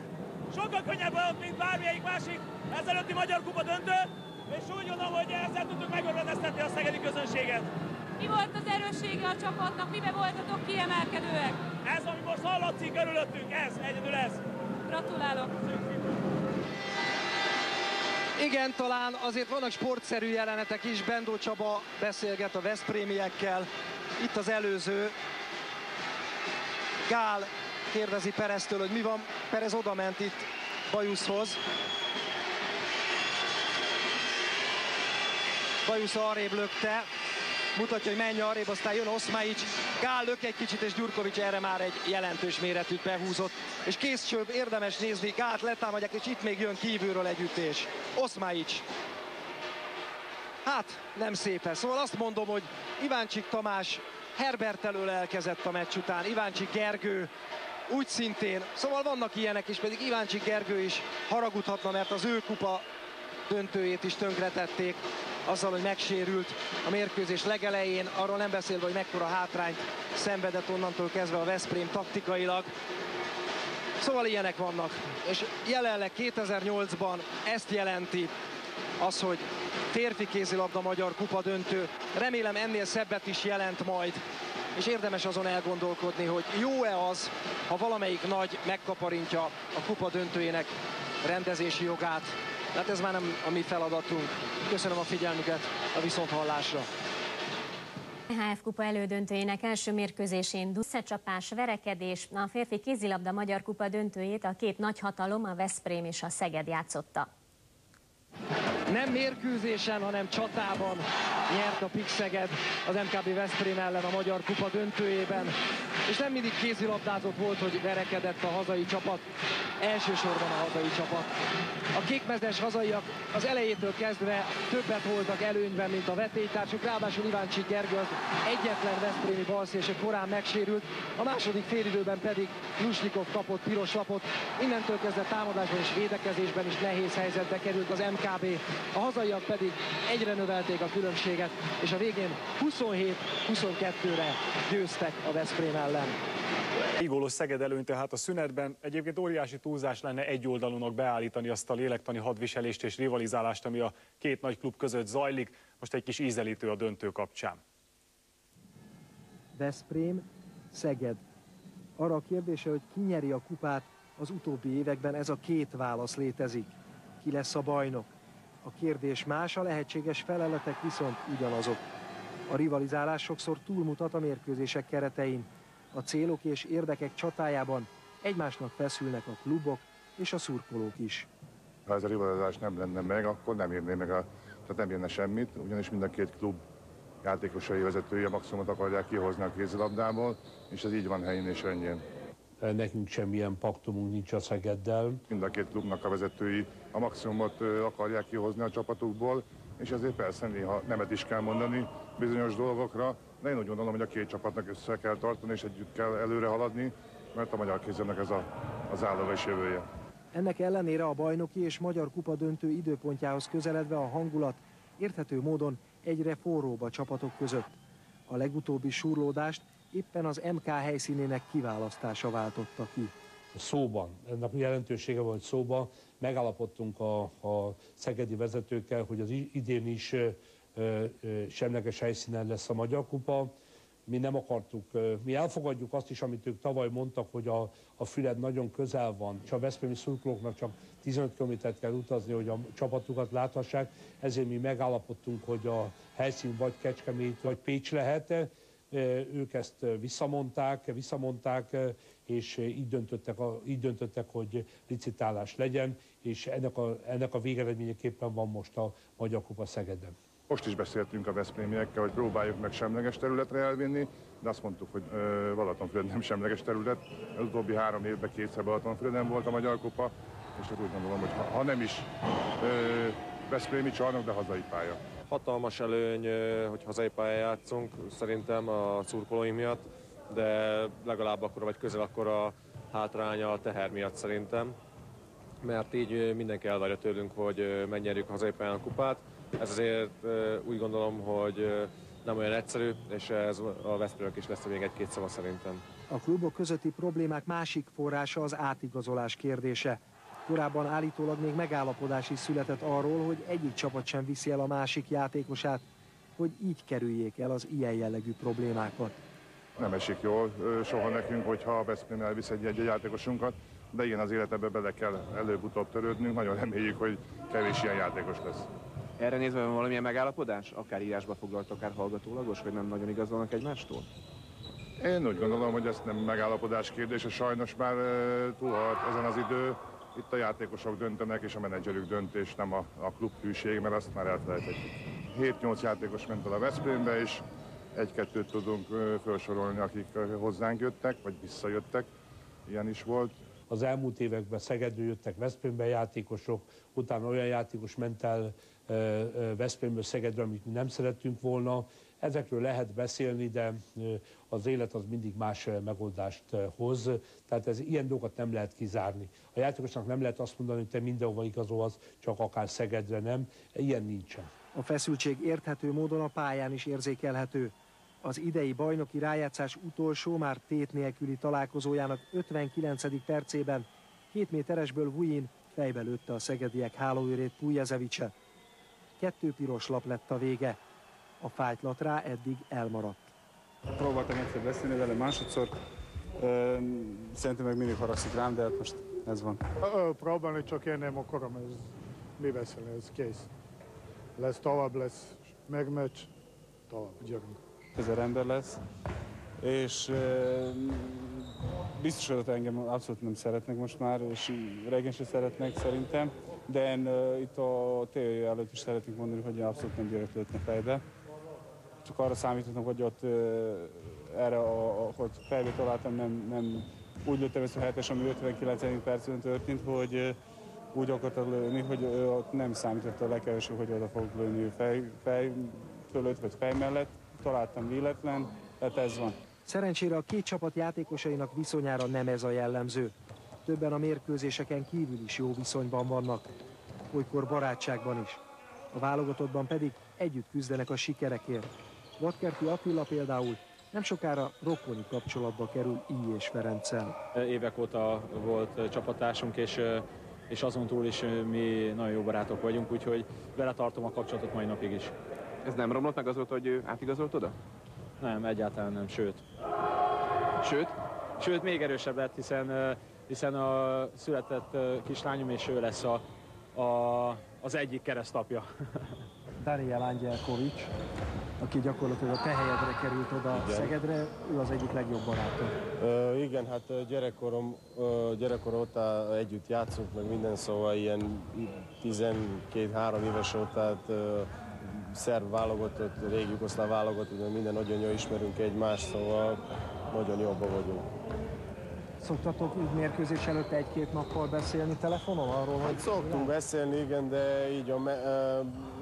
sokkal könnyebb volt, mint bármelyik másik ezelőtti Magyar Kupa döntő, és úgy gondolom, hogy ezzel tudtuk megörvendeztetni a szegedi közönséget. Mi volt az erőssége a csapatnak? Miben voltatok kiemelkedőek? Ez, ami most hallatszik körülöttünk, ez, egyedül ez. Gratulálok! Igen, talán azért vannak sportszerű jelenetek is. Bendó Csaba beszélget a Veszprémiekkel. Itt az előző. Gál kérdezi Pereztől, hogy mi van. Perez oda ment itt Bajuszhoz. Bajusz arrébb lökte. Mutatja, hogy menj arrébb, aztán jön Oszmaics. Gál lök egy kicsit, és Gyurkovics erre már egy jelentős méretűt behúzott. És készcsőbb, érdemes nézni, Gált letámadják, és itt még jön kívülről egy ütés. Oszmaics. Hát, nem szépen. Szóval azt mondom, hogy Iváncsik Tamás Herbert elől elkezett a meccs után. Iváncsik Gergő úgy szintén. Szóval vannak ilyenek is, pedig Iváncsik Gergő is haragudhatna, mert az ő kupa döntőjét is tönkretették azzal, hogy megsérült a mérkőzés legelején, arról nem beszélve, hogy mekkora hátrányt szenvedett onnantól kezdve a Veszprém taktikailag. Szóval ilyenek vannak, és jelenleg 2008-ban ezt jelenti az, hogy férfi kézilabda magyar kupa döntő. Remélem ennél szebbet is jelent majd, és érdemes azon elgondolkodni, hogy jó-e az, ha valamelyik nagy megkaparintja a kupa döntőjének rendezési jogát, Hát ez már nem a mi feladatunk. Köszönöm a figyelmüket a viszonthallásra. HF Kupa elődöntőjének első mérkőzésén összecsapás, verekedés, a férfi kézilabda Magyar Kupa döntőjét a két nagyhatalom, a Veszprém és a Szeged játszotta. Nem mérkőzésen, hanem csatában nyert a Pixeged az MKB Veszprém ellen a Magyar Kupa döntőjében. És nem mindig kézilabdázott volt, hogy verekedett a hazai csapat, elsősorban a hazai csapat. A kékmezes hazaiak az elejétől kezdve többet voltak előnyben, mint a vetélytársuk, ráadásul Iváncsik Gergő az egyetlen Veszprémi balszélső korán megsérült, a második félidőben pedig Lusnikov kapott piros lapot, innentől kezdve támadásban és védekezésben is nehéz helyzetbe került az MKB, a hazaiak pedig egyre növelték a különbséget, és a végén 27-22-re győztek a Veszprém ellen. Igólos Szeged előny tehát a szünetben. Egyébként óriási túlzás lenne egy oldalúnak beállítani azt a lélektani hadviselést és rivalizálást, ami a két nagy klub között zajlik. Most egy kis ízelítő a döntő kapcsán. Veszprém, Szeged. Arra a kérdése, hogy ki nyeri a kupát, az utóbbi években ez a két válasz létezik. Ki lesz a bajnok? A kérdés más, a lehetséges feleletek viszont ugyanazok. A rivalizálás sokszor túlmutat a mérkőzések keretein. A célok és érdekek csatájában egymásnak feszülnek a klubok és a szurkolók is. Ha ez a rivalizálás nem lenne meg, akkor nem érné meg a, tehát nem érne semmit, ugyanis mind a két klub játékosai vezetői a maximumot akarják kihozni a kézilabdából, és ez így van helyén és önnyén. Nekünk semmilyen paktumunk nincs a Szegeddel. Mind a két klubnak a vezetői a maximumot akarják kihozni a csapatukból, és ezért persze néha nemet is kell mondani bizonyos dolgokra, de én úgy gondolom, hogy a két csapatnak össze kell tartani, és együtt kell előre haladni, mert a magyar kézemnek ez a, az állóva és jövője. Ennek ellenére a bajnoki és magyar kupa döntő időpontjához közeledve a hangulat érthető módon egyre forróbb a csapatok között. A legutóbbi surlódást éppen az MK helyszínének kiválasztása váltotta ki. Szóban, ennek jelentősége volt szóban, megállapodtunk a, a szegedi vezetőkkel, hogy az idén is ö, ö, semleges helyszínen lesz a Magyar Kupa. Mi nem akartuk, mi elfogadjuk azt is, amit ők tavaly mondtak, hogy a, a Füred nagyon közel van, és a Veszprémi szurkolóknak csak 15 kilométert kell utazni, hogy a csapatukat láthassák, ezért mi megállapodtunk, hogy a helyszín vagy Kecskemét, vagy Pécs lehet, ők ezt visszamondták, visszamondták, és így döntöttek, így döntöttek, hogy licitálás legyen, és ennek a, ennek a végeredményeképpen van most a Magyar Kupa Szegeden. Most is beszéltünk a Veszprémiekkel, hogy próbáljuk meg semleges területre elvinni, de azt mondtuk, hogy Balatonfüred nem semleges terület. Az utóbbi három évben kétszer Balatonfüreden volt a Magyar Kupa, és hát úgy gondolom, hogy ha, ha nem is ö, Veszprémi csarnok, de hazai pálya. Hatalmas előny, hogy hazai pályán játszunk, szerintem a szurkolói miatt, de legalább akkor, vagy közel akkor a hátránya a teher miatt szerintem. Mert így mindenki elvárja tőlünk, hogy megnyerjük hazai pályán a kupát. Ez azért úgy gondolom, hogy nem olyan egyszerű, és ez a Veszprémnek is lesz még egy-két szava szerintem. A klubok közötti problémák másik forrása az átigazolás kérdése. Korábban állítólag még megállapodás is született arról, hogy egyik csapat sem viszi el a másik játékosát, hogy így kerüljék el az ilyen jellegű problémákat. Nem esik jól soha nekünk, hogyha a Veszprém elvisz egy, egy játékosunkat, de igen, az életebe bele kell előbb-utóbb törődnünk. Nagyon reméljük, hogy kevés ilyen játékos lesz. Erre nézve van valamilyen megállapodás? Akár írásba foglalt, akár hallgatólagos, hogy nem nagyon igazolnak egymástól? Én úgy gondolom, hogy ez nem megállapodás kérdése, sajnos már túlhalt ezen az idő. Itt a játékosok döntenek, és a menedzserük döntés, nem a, a klub hűség, mert azt már elfelejthetjük. 7-8 játékos ment el a Veszprémbe, és egy-kettőt tudunk felsorolni, akik hozzánk jöttek, vagy visszajöttek. Ilyen is volt. Az elmúlt években Szegedről jöttek Veszprémbe játékosok, utána olyan játékos ment el Veszprémből Szegedre, amit mi nem szerettünk volna. Ezekről lehet beszélni, de az élet az mindig más megoldást hoz, tehát ez ilyen dolgokat nem lehet kizárni. A játékosnak nem lehet azt mondani, hogy te mindenhova igazolsz, csak akár Szegedre nem, ilyen nincsen. A feszültség érthető módon a pályán is érzékelhető. Az idei bajnoki rájátszás utolsó, már tét nélküli találkozójának 59. percében két méteresből Vujin fejbe lőtte a szegediek hálóőrét Pujezevicse. Kettő piros lap lett a vége. A fájtlat rá eddig elmaradt. Próbáltam egyszer beszélni vele, másodszor szerintem meg mindig haragszik rám, de hát most ez van. Próbálni csak én nem akarom, ez mi beszélni, ez kész. Lesz tovább, lesz megmeccs, tovább, gyerünk. Ezer ember lesz, és biztos, hogy engem abszolút nem szeretnek most már, és régen sem szeretnek szerintem, de én itt a tévé előtt is szeretnék mondani, hogy abszolút nem gyerek lőtne fejbe. Csak arra számítottam, hogy ott erre, a, a, hogy fejbe találtam, nem, nem úgy lőttem ezt a hetes, ami 59. percben történt, hogy úgy akarta lőni, hogy ott nem számított a legkevesebb, hogy oda fog lőni fej, fej fölött vagy fej mellett. Találtam véletlen, tehát ez van. Szerencsére a két csapat játékosainak viszonyára nem ez a jellemző. Többen a mérkőzéseken kívül is jó viszonyban vannak, olykor barátságban is. A válogatottban pedig együtt küzdenek a sikerekért. Vadkerti Attila például nem sokára rokoni kapcsolatba kerül I. és Ferenccel. Évek óta volt csapatásunk, és, és azon túl is mi nagyon jó barátok vagyunk, úgyhogy vele tartom a kapcsolatot mai napig is. Ez nem romlott meg azóta, hogy átigazolt oda? Nem, egyáltalán nem, sőt. Sőt? Sőt, még erősebb lett, hiszen, hiszen a született kislányom és ő lesz a, a, az egyik keresztapja. [LAUGHS] Daniel Angelkovics, aki gyakorlatilag a te helyedre került oda igen. Szegedre, ő az egyik legjobb barátom. Uh, igen, hát gyerekkorom, gyerekkorom óta együtt játszunk, meg minden, szóval ilyen 12-3 éves óta, tehát szerb válogatott, régi jugoszláv válogatott, minden nagyon jól ismerünk egymást, szóval nagyon jobban vagyunk. Szoktatok úgy mérkőzés előtt egy-két nappal beszélni telefonon arról, hogy... Szoktunk beszélni, igen, de így a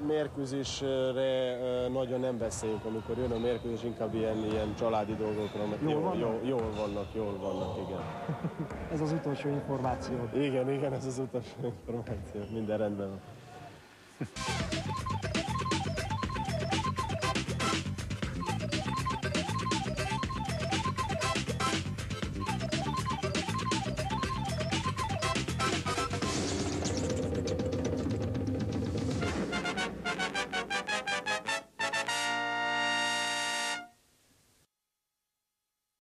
mérkőzésre nagyon nem beszélünk. Amikor jön a mérkőzés, inkább ilyen, ilyen családi dolgokról, mert jól, jól, vannak? Jól, jól vannak, jól vannak, igen. [LAUGHS] ez az utolsó információ. Igen, igen, ez az utolsó információ. Minden rendben van. [LAUGHS]